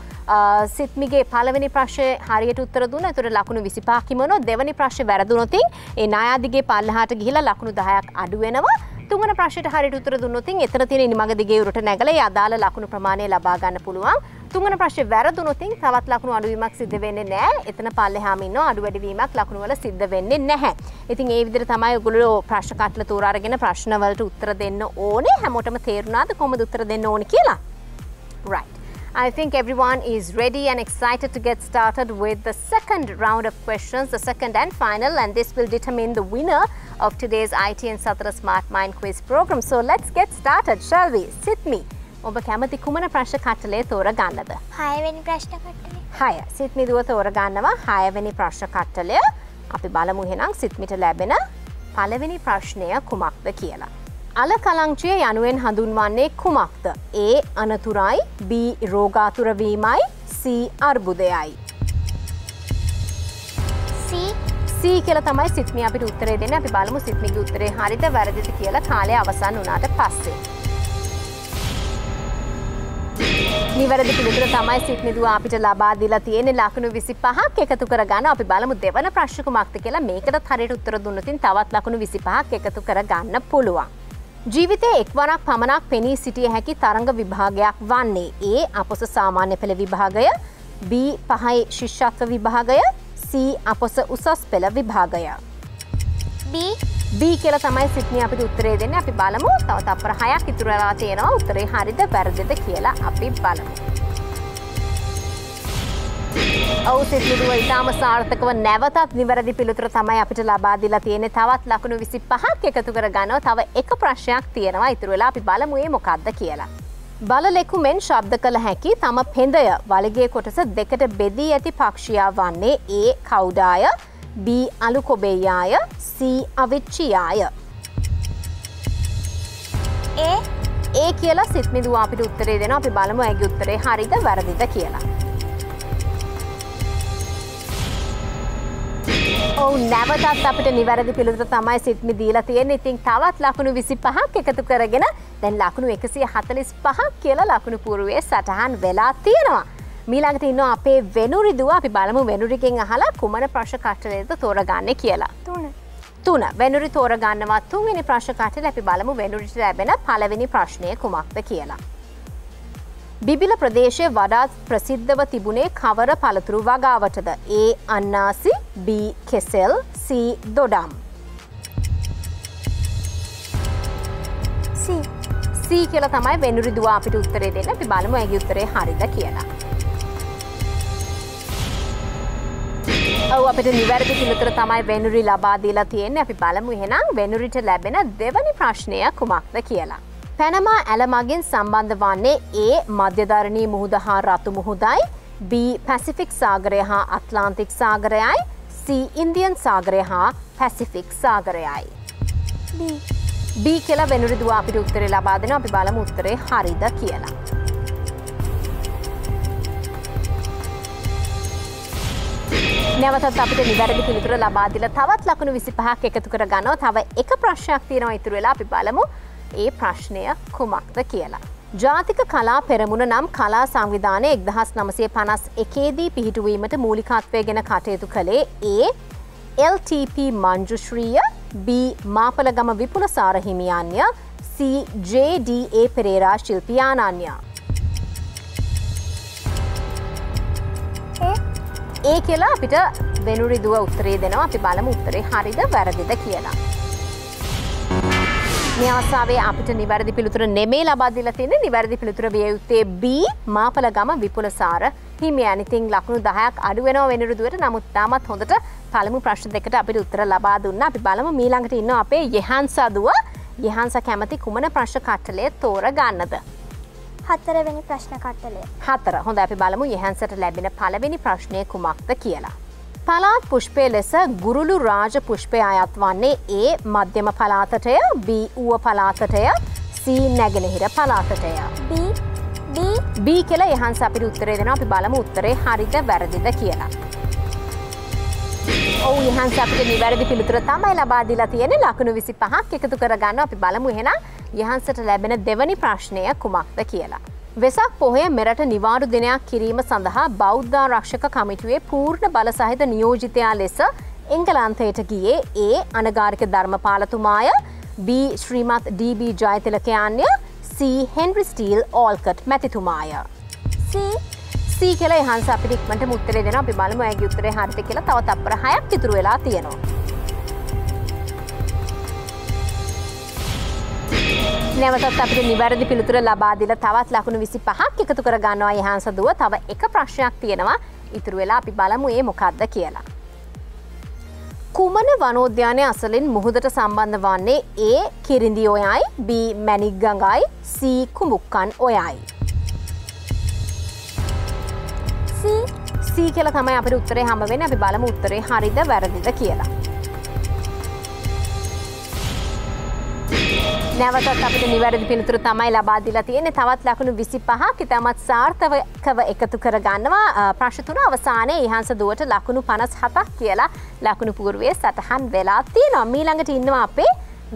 සිත්මිගේ පළවෙනි ප්‍රශ්නේ හරියට උත්තර දුන්නා. ඒතර ලකුණු 25ක් හිමනොත් දෙවෙනි ප්‍රශ්නේ වැරදුනොත් ඒ නායාදිගේ පල්ලහාට ගිහිලා ලකුණු 10ක් අඩු වෙනවා. තුන්වන ප්‍රශ්නයට හරියට උත්තර දුන්නොත් එතන තියෙන ඉනිමඟ දිගේ උරට නැගලා ඒ අදාළ ලකුණු ප්‍රමාණය ලබා ගන්න පුළුවන්. තුන්වන ප්‍රශ්නේ වැරදුනොතින් තවත් ලකුණු අඩුවීමක් සිද්ධ වෙන්නේ නැහැ. එතන පල්ලෙහාම ඉන්න අඩු වැඩිවීමක් ලකුණු වල සිද්ධ වෙන්නේ නැහැ. ඉතින් ඒ විදිහට තමයි ඔයගොල්ලෝ ප්‍රශ්න කටල තෝරාගෙන ප්‍රශ්න වලට උත්තර දෙන්න ඕනේ. හැමෝටම තේරුණාද කොහොමද උත්තර දෙන්න ඕනේ කියලා? Right. I think everyone is ready and excited to get started with the second round of questions, the second and final, and this will determine the winner of today's IT and Satara Smart Mind Quiz program. So let's get started, shall we? Sit me. ඔබ කැමති කුමන ප්‍රශ්න කටලේ තෝර ගන්නද. හයවැනි ප්‍රශ්න කට්ටලේ හය. සිත්මිදුව තෝර ගන්නවා. හයවැනි ප්‍රශ්න කට්ටලය. අපි බලමු හෙනම් සිත්මිට ලැබෙන පළවෙනි ප්‍රශ්නය කුමක්ද කියලා. අල කලංචිය යනුවෙන් හඳුන්වන්නේ කුමක්ද. ඒ අනතුරයි. B. රෝගාතුරවීමයි C. අර්බුදයයි. සී කියල තමයි සිත්ම අපිට උත්තරේ දෙන අපි බලමු සිත්මිගේ උත්තරේ හරිත වැරදිති කියලා කාලය අවසන් වනාට පස්සේ. නිවැරදි පිළිතුර තමයි සිත්මිදුව අපිට ලබා දීලා තියෙන ලකුණු විසි පහක් එකතු කරගන්න. අපි බලමු දෙවන ප්‍රශ්කුමක්ද කියලා. මේකට හරියට උත්තර දුන්නතින් තවත් ලකුණු විසි පහක් එකතු කරගන්න පුළුවන්. ජීවිතය එක්වරක් පමණක් පෙනී සිටිය හැකි තරඟ විභාගයක් වන්නේ ඒ අපොස සාමාන්‍ය පෙළ විභාගය. B. පහයි ශිෂ්‍යත්ව විභාගය. C. අපොස උසස් පෙළ විභාගය. B. B කියල තමයි සිත්නය අපිට උත්තරේ දෙන්න. අපි බලමු. තව තපර හයක් ඉතුරලා තියෙනවා. උත්තරේ හරිද වැරදිද කියලා අපි බලමු. ඔවු සිත්ලිදුව ඉතාම සාර්ථකව නැවතත් නිවැරදි පිළිතුර තමයි අපිට ලබාදිලා තියෙන තවත් ලකුණු විසි පහක් එකතු කර ගන්නව තව එක ප්‍රශ්නයක් තියෙනවා. ඉතුරවෙලා අපි බලමුයේ මොකක්ද කියලා. බලලෙකු මෙන් ශබ්ද කළ හැකි තම පෙඳය වලගේ කොටස දෙකට බෙදී ඇති පක්ෂයා වන්නේ ඒ කෞඩාය B. අලු කොබෙයාය C. අවිච්චියාය. ඒ ඒ කියලා සිත්මිදුව අපිට උත්තරේ දෙන අපි බලමු ඇගේ උත්තරේ හරිද වැරදිද කියලා. ඔවු නැවතත් අපිට නිවැරදි පිළිතුර තමයි සිත්මි දීලා තියෙන ඉතින් තවත් ලකුණු විසි පහක් එකතු කරගෙන දැන් ලකුණු එකසිය හතලිස් පහක් කියලා ලකුණු පුරුවේ සටහන් වෙලා තියෙනවා. මීළඟට ඉන්න අපේ වෙනුරිදුව. අපි බලමු වෙනුරිකෙන් අහලා කුමන ප්‍රශ් කට්ටලේද තෝරගන්න කියලා. තුන. තුන. වෙනුරි තෝරගන්නවා තුන්වෙනි ප්‍රශ් කටල අපි බලමු වෙනුරිට ලැබෙන පළවෙනි ප්‍රශ්නය කුමක්ද කියලා. බිබිල ප්‍රදේශය වඩාත් ප්‍රසිද්ධව තිබුණේ කවර පළතුරු වගාවටද? ඒ අන්නාසි B. කෙසෙල් C. දොඩම්. සී කියල තමයි වෙනුරිදවා අපිට උත්තරේ දෙන්න. අපි බලමු ඇගේ උත්තරේ හරිද කියලා. ඔව අපිට නිවැරදි පිළිතුර තමයි වෙනුරි ලබා දීලා තියෙන්නේ. අපි බලමු එහෙනම් වෙනුරිට ලැබෙන දෙවනි ප්‍රශ්නය කුමක්ද කියලා. පැනමා ඇල මගින් සම්බන්ධ වන්නේ ඒ මධ්‍යධරණී මුහුද හා රතු මුහුදයි. B. පැසිෆික් සාගරය හා අත්ලාන්තික් සාගරයයි. C. ඉන්දියන් සාගරය හා පැසිෆික් සාගරයයි. B. කියලා වෙනුරිදුව අපිට උත්තරේ ලබා දෙන අපි බලමු උත්තරේ හරිද කියලා. නැවතත් අපිට නිවැරදි පිළිතුර ලබාදිල තවත් ලකුණු විසි පහක් එකතු කර ගන්නව තව එක ප්‍රශ්නයක් තියෙනවා ඉතුරු වෙලා අපි බලමු ඒ ප්‍රශ්නය කුමක්ද කියලා. ජාතික කලා පෙරමුණ නම් කලා සංවිධානය එක්දහස් නමසය පනස් එකේදී පිහිටුවීමට මූලිකත්වය ගැන කටයුතු කළේ ඒ LTP මංජුශ්‍රීය B මාපලගම විපුල සාරහිමියන්ය CJDA පෙරේරා ශිල්පියානන්යා. ඒ කියලා අපිට වෙනුරි දුව උත්තරේ දෙනවා. අපි බලමු උත්තරේ හරිද වැරදිද කියලා. මේ අවස්ථාවේ අපිට නිවැරදි පිළිතුර නෙමේ ලබාදිල තියෙන නිවැරදි පිළිතුර විය යුත්තේ B මාපල ගම විපුලසාර. හිමියන් ඉතින් ලකුණු දහයක් අඩුවෙනවා වෙනරුදුවට නමුත් තාමත් හොඳට පළමු ප්‍රශ්න දෙකට අපිට උත්තර ලබා දුන්න. අපි බලමු මීළඟට ඉන්න අපේ යහන්සදුව යහන්ස කැමති කුමන ප්‍රශ්න කට්ටලේ තෝර ගන්නද. හතරවෙනි ප්‍රශ්න කට්ටලය. හතර හොඳ අපි බලමු යහන්සට ලැබෙන පළවෙනි ප්‍රශ්නය කුමක්ද කියලා. පලාත් පුෂ්පය ලෙස ගුරුලු රාජ පුෂ්පය අයත් වන්නේ ඒ මධ්‍යම පලාතටය B ඌව පලාතටය C නැගෙනහිර පලාතටය. B B කියල යහන්ස අපිට උත්තරේ දෙෙන අපි බලමු උත්තරේ හරිද වැරදිද කියලා. ඔවු යහන්ස අපිට නිවැරදි පිළිතුර තමයි ලබාදිලා තියෙන ලකුණු විසි පහක් එකතු කරගන්න අපි බලමු. එහෙන යහන්සට ලැබෙන දෙවනි ප්‍රශ්නය කුමක්ද කියලා. වෙසක් පොහය මෙරට නිවාඩු දිනයක් කිරීම සඳහා බෞද්ධ රක්ෂක කමිටුවේ පූර්ණ බල සහිත නියෝජිතයා ලෙස එංගලන්තයට ගියේ ඒ අනගාරික ධර්මපාලතුමාය. B. ශ්‍රීමත් DB ජයතිලකයන්ය. C. හෙන්රි ස්ටීල් ඕල්කට් මැතිතුමාය. C. සී කියල හන්ස අපිටික්මට මුත්තරේ දෙෙන අපි බලමු ඇගේ උත්තරේ හරිත කියලා. තව තප්පර හයක් ඉතුරු වෙලා තියෙනවා. නැවතත් අපිට නිවැරදි පිළිතුර ලබාදිල තවත් ලකුණු විසි පහක් එකතු කර ගන්නවා යහන්සදුව තව එක ප්‍රශ්නයක් තියෙනවා. ඉතුරු වෙලා අපි බලමු ඒ මොකක්ද කියලා. කුමන වනෝද්‍යානය අසලින් මුහුදට සම්බන්ධ වන්නේ? ඒ කිරිඳි ඔයයි B. මැනික් ගඟයි. C. කුමුක්කන් ඔයයි. C C කියල තමයි අපට උත්තරේ හම වෙන අපි බලමු උත්තරේ හරිද වැරදිද කියලා. නැවතත් අපිට නිවැරදි පිළිතුරු තමයි ලබාදිලා තියෙන තවත් ලකුණු විසි පහක් ඉතාමත් සාර්ථකව එකතු කරගන්නවා ප්‍රශ්තුන අවසානයේ ඉහන්ස දුවට ලකුණු පනස් හතක් කියලා ලකුණු පුරුවේ සටහන් වෙලා තියෙනවා මීළඟට ඉන්නවා අපේ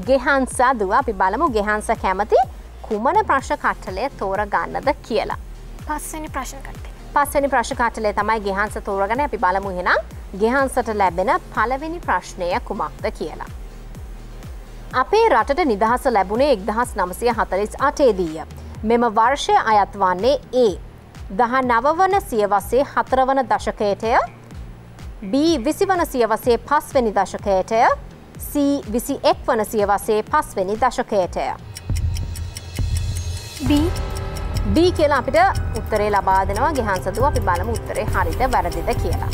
ගෙහන්සා දුව අපි බලමු ගෙහන්ස කැමති කුමන ප්‍රශ් කට්ටලය තෝර ගන්නද කියලා. පස්වනි ප්‍රශ්න කට්ටේ. පස්වනි ප්‍රශ් කටලේ තමයි ගෙහන්ස තෝරගන අපි බලමු හෙනම් ගෙහන්සට ලැබෙන පළවෙනි ප්‍රශ්නය කුමක්ද කියලා. අපේ රටට නිදහස ලැබුණේ එක්දහස් නමසය හතලිස් අටේදීය. මෙම වර්ෂය අයත් වන්නේ ඒ. දහ නවවන සියවසේ හතරවන දශකයටය B විසිවන සියවසේ පස්වැනි දශකයටය C විසි එක් වන සියවසේ පස්වැනි දශකයටය. B B කියලා අපිට උත්තරේ ලබා දෙනවා ගහන්සදුව අපි බලමු උත්තරේ හරිද වැරදිද කියලා.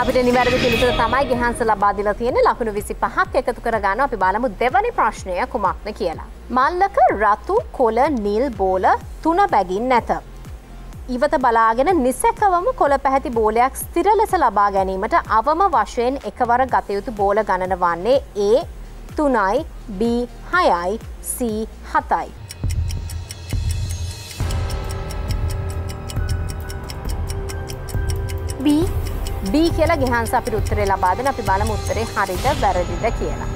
අපිට නිවැරදි පිළිතුර තමයි ගෙහන්ස ලබාදිල තියෙන ලකුණු විසි පහක් එකතු කරගන්න අපි බලමු දෙවනි ප්‍රශ්නය කුමක්න කියලා. මල්ලක රතු කොල නිල් බෝල තුන බැගින් නැත. ඉවත බලාගෙන නිසැකවම කොළ පැහැති බෝලයක් ස්තිර ලෙස ලබා ගැනීමට අවම වශයෙන් එකවර ගතයුතු බෝල ගණන වන්නේ ඒ තුනයි B හයයි C හතයි. B බී කියලා ගහන්ස අපි උත්තරේ ලබාදන අපි බලම උත්තරේ හරිද වැරදිද කියලා.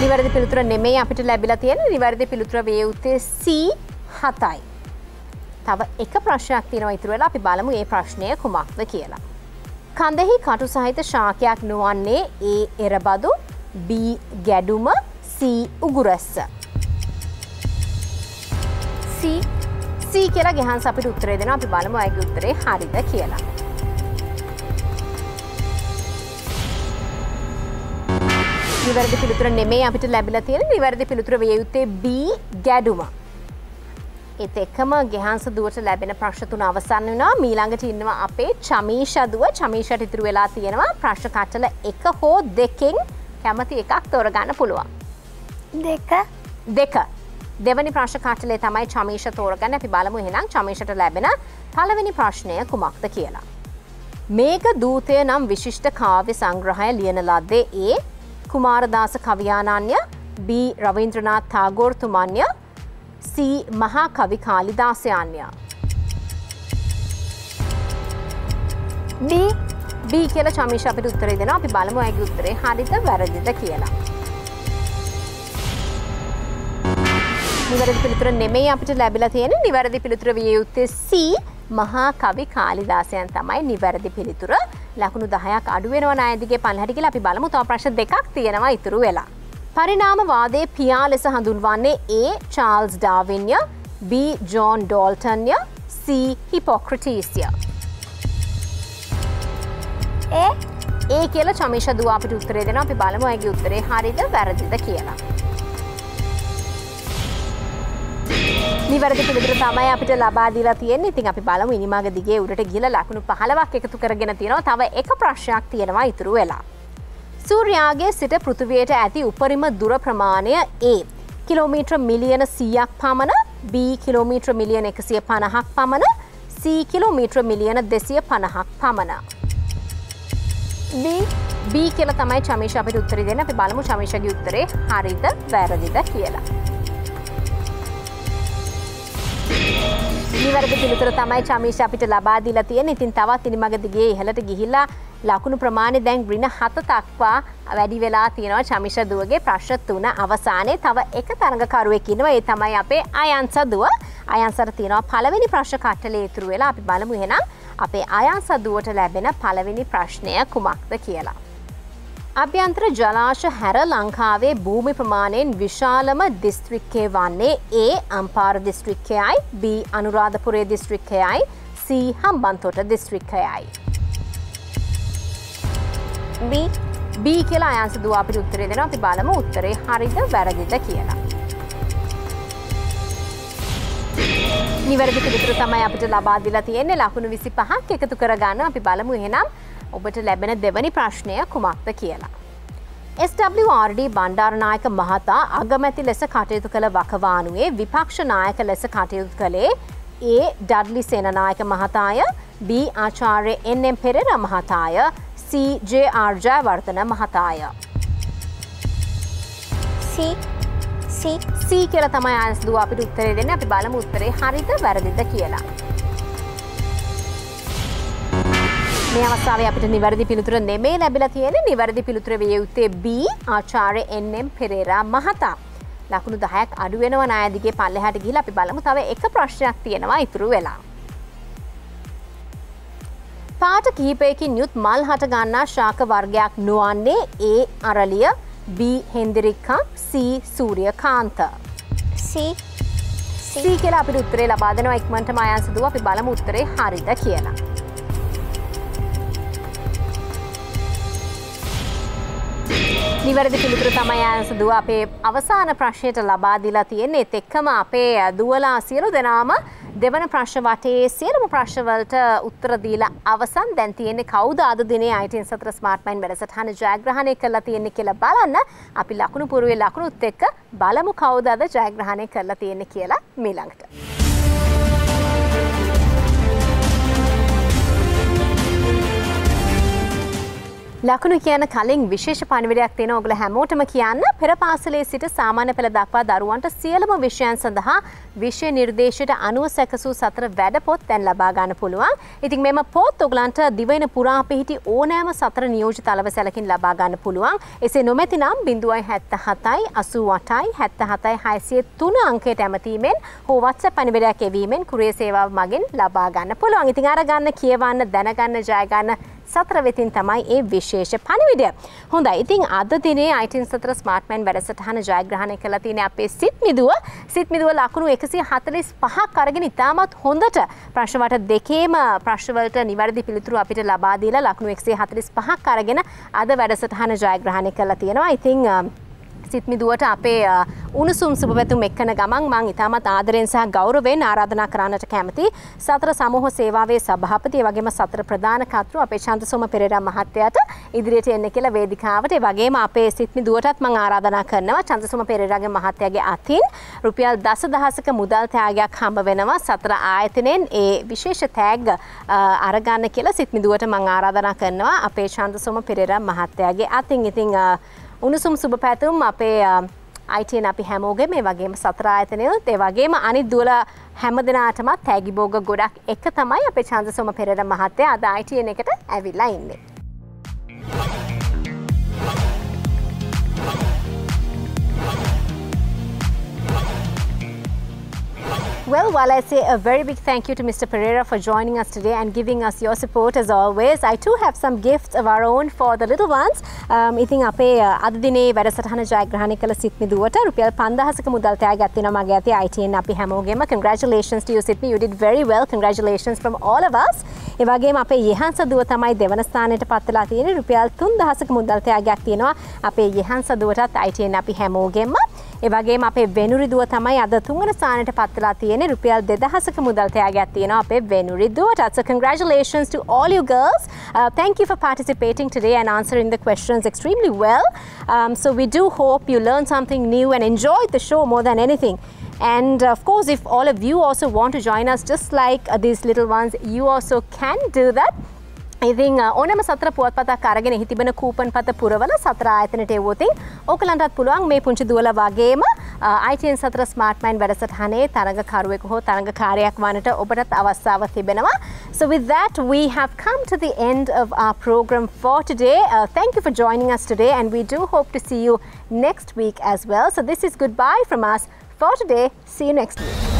නිවැරදි පිළිතුර නෙමේ අපිට ලැබිලා තියෙන නිවැරදි පිළිතුර වේ යුත්තේ සී හතයි. තව එක ප්‍රශ්නයක් තියෙනවා ඉතුරු වෙලා අපි බලමු ඒ ප්‍රශ්නය කුමක්ද කියලා. කන්දෙහි කටු සහිත ශාකයක් නොවන්නේ ඒ එරබදු B ගැඩුම C උගුරැස්ස. C C කියලා ගහන්ස අපිට උත්තරේ දෙන අපි බලමු අයගේ උත්තරේ හරිද කියලා. නිවැරදි පිළිතුර නෙමේ අපිට ලැබිල තියෙන නිවැරදි පිළිතුර විය යුත්තේ B ගැඩුම. එත් එක්කම ගෙහන්ස දුවට ලැබෙන ප්‍රශ්තුන අවසන්න වනා මීළඟට ඉන්නවා අපේ චමීෂදුව චමීෂට ඉතුරු වෙලා තියෙනවා ප්‍රශ්න කට්ටල එක හෝ දෙකින් කැමති එකක් තෝරගන්න පුළුවන්. දෙක. දෙක. දෙවනි ප්‍රශ් කටලේ තමයි චමීෂ තෝරගන්න. අපි බලමු හෙනම් චමීෂට ලැබෙන පළවෙනි ප්‍රශ්නය කුමක්ද කියලා. මේක දූතය නම් විශිෂ්ට කාව්‍ය සංග්‍රහය ලියන ලද්දේ ඒ කුමාරදාස කවියානන්‍ය. B. රවීන්ද්‍රනාත් තාගෝර්තුමන්ය. C. මහා කවි කාලිදාසයන්ය. B B කියල චමිෂ අපිට උත්තරේ දෙෙන අපි බලමු ඇගේ උත්තරේ හරිත වැරදිද කියලා. නිවැරදි පිළිතුර නෙමේ අපිට ලැබිලා තියෙන නිවැරදි පිළිතුර විය යුත්තේ C මහා කවි කාලිදාසයන් තමයි නිවැරදි පිළිතුර. ලකුණු දහයක් අඩුවෙනවා අයදිගේ පල්හටිකල අපි බලමු. තව ප්‍රශ් දෙකක් තියෙනවා ඉතුරු වෙලා. පරිනාමවාදේ පියා ලෙස හඳුන්වන්නේ ඒ චාල්ස් ඩාවින්ය B. ජෝන් ඩෝල්ටන්ය C. C හිපොක්‍රටීසිය. ඒ ඒ කියල චමිෂ දුව අපිට උත්තරේ දෙෙන අපි බලමු ඇගේ උත්තරේ හරිද වැරදිද කියලා. නිවැරදි පිළිතුර තමයි අපිට ලබාදීලා තියෙන්නේ ඉතින් අපි බලමු ඉනිමග දිගේ උඩට ගිල ලකුණු පහලවක් එකතු කරගෙන තියෙනවා තව එක ප්‍රශ්නයක් තියෙනවා ඉතුරු වෙලා. සූර්යාගේ සිට පෘථවයට ඇති උපරිම දුර ප්‍රමාණය ඒ. කිලෝමීට්‍ර මිලියන සීයක් පමණ B කිලෝමීට්‍ර මිලියන එකසිය පණහක් පමණ C කිලෝමීට්‍ර මිලියන දෙසිය පණහක් පමණ. B B කියල තමයි චමිෂ අපිට උත්තරි දෙන්න අපි බලමු චමිෂගේ උත්තරේ හරිද වැරදිද කියලා. නිවැරදි පිළිතුර තමයි චමිෂ අපිට ලබාදීලා තියෙන ඉතින් තවත් ඉනිමග දිගේ ඉහලට ගිහිල්ලා ලකුණු ප්‍රමාණය දැන් ග්‍රින හත තක්වා වැඩි වෙලා තියෙනවා. චමිෂ දුවගේ ප්‍රශ්න තුන අවසානයේ තව එක තරඟකරුවෙකිනවා ඒ තමයි අපේ අයන්ස දුව. අයන්සර තියෙනවා පළවෙනි ප්‍රශ්න කට්ටලේ ඉතුරු වෙලා අපි බලමු. එහෙනම් අපේ අයන්ස දුවට ලැබෙන පළවෙනි ප්‍රශ්නය කුමක්ද කියලා. අභ්‍යන්ත්‍ර ජලාශ හැර ලංකාවේ භූමි ප්‍රමාණයෙන් විශාලම දිස්ත්‍රික්කය වන්නේ ඒ Ampara දිස්ත්‍රික්කයයි B. අනුරාධපුරේ දිස්ත්‍රික්කයයි C. Hambantota දිස්ත්‍රික්කයයි. B. B කියලා අයන්ස දුව අපිට උත්තරේ දෙෙන අපි බලමු උත්තරේ හරිද වැරදිද කියලා. නිවැරදි පිළිතුර තමයි අපිට ලබාදිලා තියෙන්නේ. ලකුණු විසි පහක් එකතු කරගන්න. අපි බලමු එහෙනම් ඔබට ලැබෙන දෙවනි ප්‍රශ්නය කුමක්ද කියලා. SWRD බණ්ඩාරනායක මහතා අගමැති ලෙස කටයුතු කළ වකවානුවේ විපක්ෂනායක ලෙස කටයුතු කළේ ඒ ඩඩ්ලි සේනනායක මහතාය B. ආචාර්ය එන්ම් පෙරෙර මහතාය CJRජය වර්තන මහතාය. C. කියල තමයි අන්ස්දුව අපිට උත්තරේ දෙන්න. අපි බලමු උත්තරේ හරිද වැරදිද කියලා. මේ අවස්ථාවේ අපිට නිවැරදි පිළිතුර නෙමේ ලැබිලා තියෙන නිවැරදි පිළිතුර විය යුත්තේ B ආචාර්ය එන්ම් පෙරේරා මහතා. ලකුණු දහයක් අඩුවෙනව නායදිගේ පල්ලෙහට ගිහිලා අපි බලමු තව එක ප්‍රශ්නයක් තියෙනවා ඉතුරු වෙලා. පාට කිහිපයකින් යුත් මල් හට ගන්නා ශාක වර්ගයක් නොවන්නේ ඒ අරලිය B හෙන්දිරික්කා C Suriya කාන්ත. C C කියලා අපිට උත්තරේ ලබා දෙනවා ඉක්මනට මයන්සදුව අපි බලමු උත්තරේ හරිද කියලා. නිවැරදි පිළිතුර තමයි අයන්ස දුව අපේ අවසාන ප්‍රශ්නයට ලබාදිලා තියෙන්නේ. එත් එක්කම අපේ දුවලා සියලු දෙනාම දෙවන ප්‍රශ්න වටේ සියලුම ප්‍රශ්නවලට උත්තර දීලා අවසන්. දැන් තියෙන්නේ කවුද අද දිනේ අයිටන් සතර ස්මාර්ට්මයින් වැඩසටහන ජයග්‍රහණය කරලා තියෙන්නේ කියලා බලන්න. අපි ලකුණු පුරුවේ ලකුණුත් එක්ක බලමු කවුද අද ජයග්‍රහණය කරලා තියෙන්නේ කියලා මීළඟට. ලකුණු කියන කලින් විශේෂ පණිවිඩයක් තියෙන ඔගල හැමෝටම කියන්න පෙර පාසලේ සිට සාමාන්‍ය පෙළ දක්වා දරුවන්ට සියලුම විෂයන් සඳහා විෂය නිර්දේශයට අනුව සැකසූ සතර වැඩපොත් දැන් ලබා ගන්න පුළුවන්. ඉතින් මෙම පොත් ඔගලන්ට දිවයින පුරා පිහිටි ඕනෑම සතර නියෝජිත අලවසැලකින් ලබා ගන්න පුළුවන්. එසේ නොමැති නම් බිඳුවයි හැත්ත හතයි අසූ අටයි හැත්ත හතයි හයිසිය තුන අංකයට ඇමතීමෙන් හෝ වත්ස පනිවිඩයක් එවීමෙන් කුරේ සේවාව මගින් ලබා ගන්න පුළුවන්. ඉතින් අරගන්න කියවන්න දැනගන්න ජයගන්න සතර වෙතින් තමයි ඒ විශේෂ පණිවිඩය. හොඳ ඉතින් අද දිනේ අයිටන් සතර ස්මාර්ට්මන් වැඩසටහන ජයග්‍රහණය කළ තියෙන අපේ සිත් මිදුව. සිත් මිදුව ලකුණු එකසි හතලිස් පහක් අරගෙන ඉතාමත් හොඳට ප්‍රශ්නවට දෙකේම ප්‍රශ්වලට නිවැරදි පිළිතුරු අපිට ලබාදීලා ලකුණු එක්සේ හතලිස් පහක් අරගෙන අද වැඩසටහන ජයග්‍රහණය කළ තියෙනවා. ඉතිං සිත්මිදුවට අපේ උණුසුම් සුප පැතුම් එක්කන ගමන් මං ඉතාමත් ආදරෙන් සහ ගෞරවෙන් ආරාධනා කරන්නට කැමති සතර සමූහ සේවාවේ සභාපති වගේම සතර ප්‍රධාන කතරු අපේ ශන්තසුම පෙරේරා මහත්තයාට ඉදිරියට එන්න කියලා වේදිකාවට. වගේම අපේ සිත්මි දුවටත් මං ආරාධනා කරනවා චන්දසුම පෙරේරාගේ මහත්තයාගේ අතින් රුපියල් දස දහසක මුදල් තෑගයක් හම්බ වෙනවා සතර ආයතනයෙන්. ඒ විශේෂ තෑග් අරගන්න කියලා සිත්මිදුවට මං ආරාධනා කරනවා අපේ ශන්දසුම පෙරේරා මහත්තයාගේ අතින්. ඉතිං උණුසුම් සුභ පැතුම් අපේ අයිටන් අපි හැමෝගේ මේ වගේම සතරායතනයත් ඒ වගේම අනිත් දුවල හැම දෙනාටමත් තැගිබෝග ගොඩක් එක තමයි අපේ චන්දසොම පෙරට මහත්තය අද අයිටන එකට ඇවිල්ලා ඉන්නේ. Well, while I say a very big thank you to Mr. Pereira for joining us today and giving us your support as always, I too have some gifts of our own for the little ones. Um, ඉතින් අපේ uh, අද දිනේ වැඩසටහන ජයග්‍රහණය කළ සිත්මි දුවට රුපියල් 5000ක මුදල් තෑගයක් තියෙනවා මගේ අතේ ITN අපි හැමෝගෙම congratulations to you සිත්මි you did very well congratulations from all of us. ඒ වගේම අපේ යෙහන්ස දුව තමයි දෙවන ස්ථානයට පත් වෙලා තියෙන්නේ රුපියල් 3000ක මුදල් තෑගයක් තියෙනවා අපේ යෙහන්ස දුවටත් ITN අපි හැමෝගෙම. ඒ වගේම අපේ වෙනුරි දුව තමයි අද තුන්වන ස්ථානයට පත් වෙලා තියෙන්නේ රුපියල් 2000ක මුදල් තෑගයක් තියෙනවා අපේ Venuri දුවටත්. So congratulations to all you girls. Uh, thank you for participating today and answering the questions extremely well. Um, so we do hope you learned something new and enjoyed the show more than anything. And of course, if all of you also want to join us, just like uh, these little ones, you also can do that. ඉතින් ඕනම සතර පුවත්පතක් අරගෙන එහි තිබෙන කූපන් පත පුරවල සතර ආයතනට එවෝතින් ඕකලන්ටත් පුළුවන් මේ පුංචි දුවල වගේම ITN සතර ස්මාර්ට්මයින් වැඩසටහනේ තරඟකරුවෙකු හෝ තරඟකාරයක් වනට ඔබටත් අවස්ථාව තිබෙනවා. So with that, we have come to the end of our program for today. Uh, thank you for joining us today and we do hope to see you next week as well. So this is goodbye from us for today. See you next week.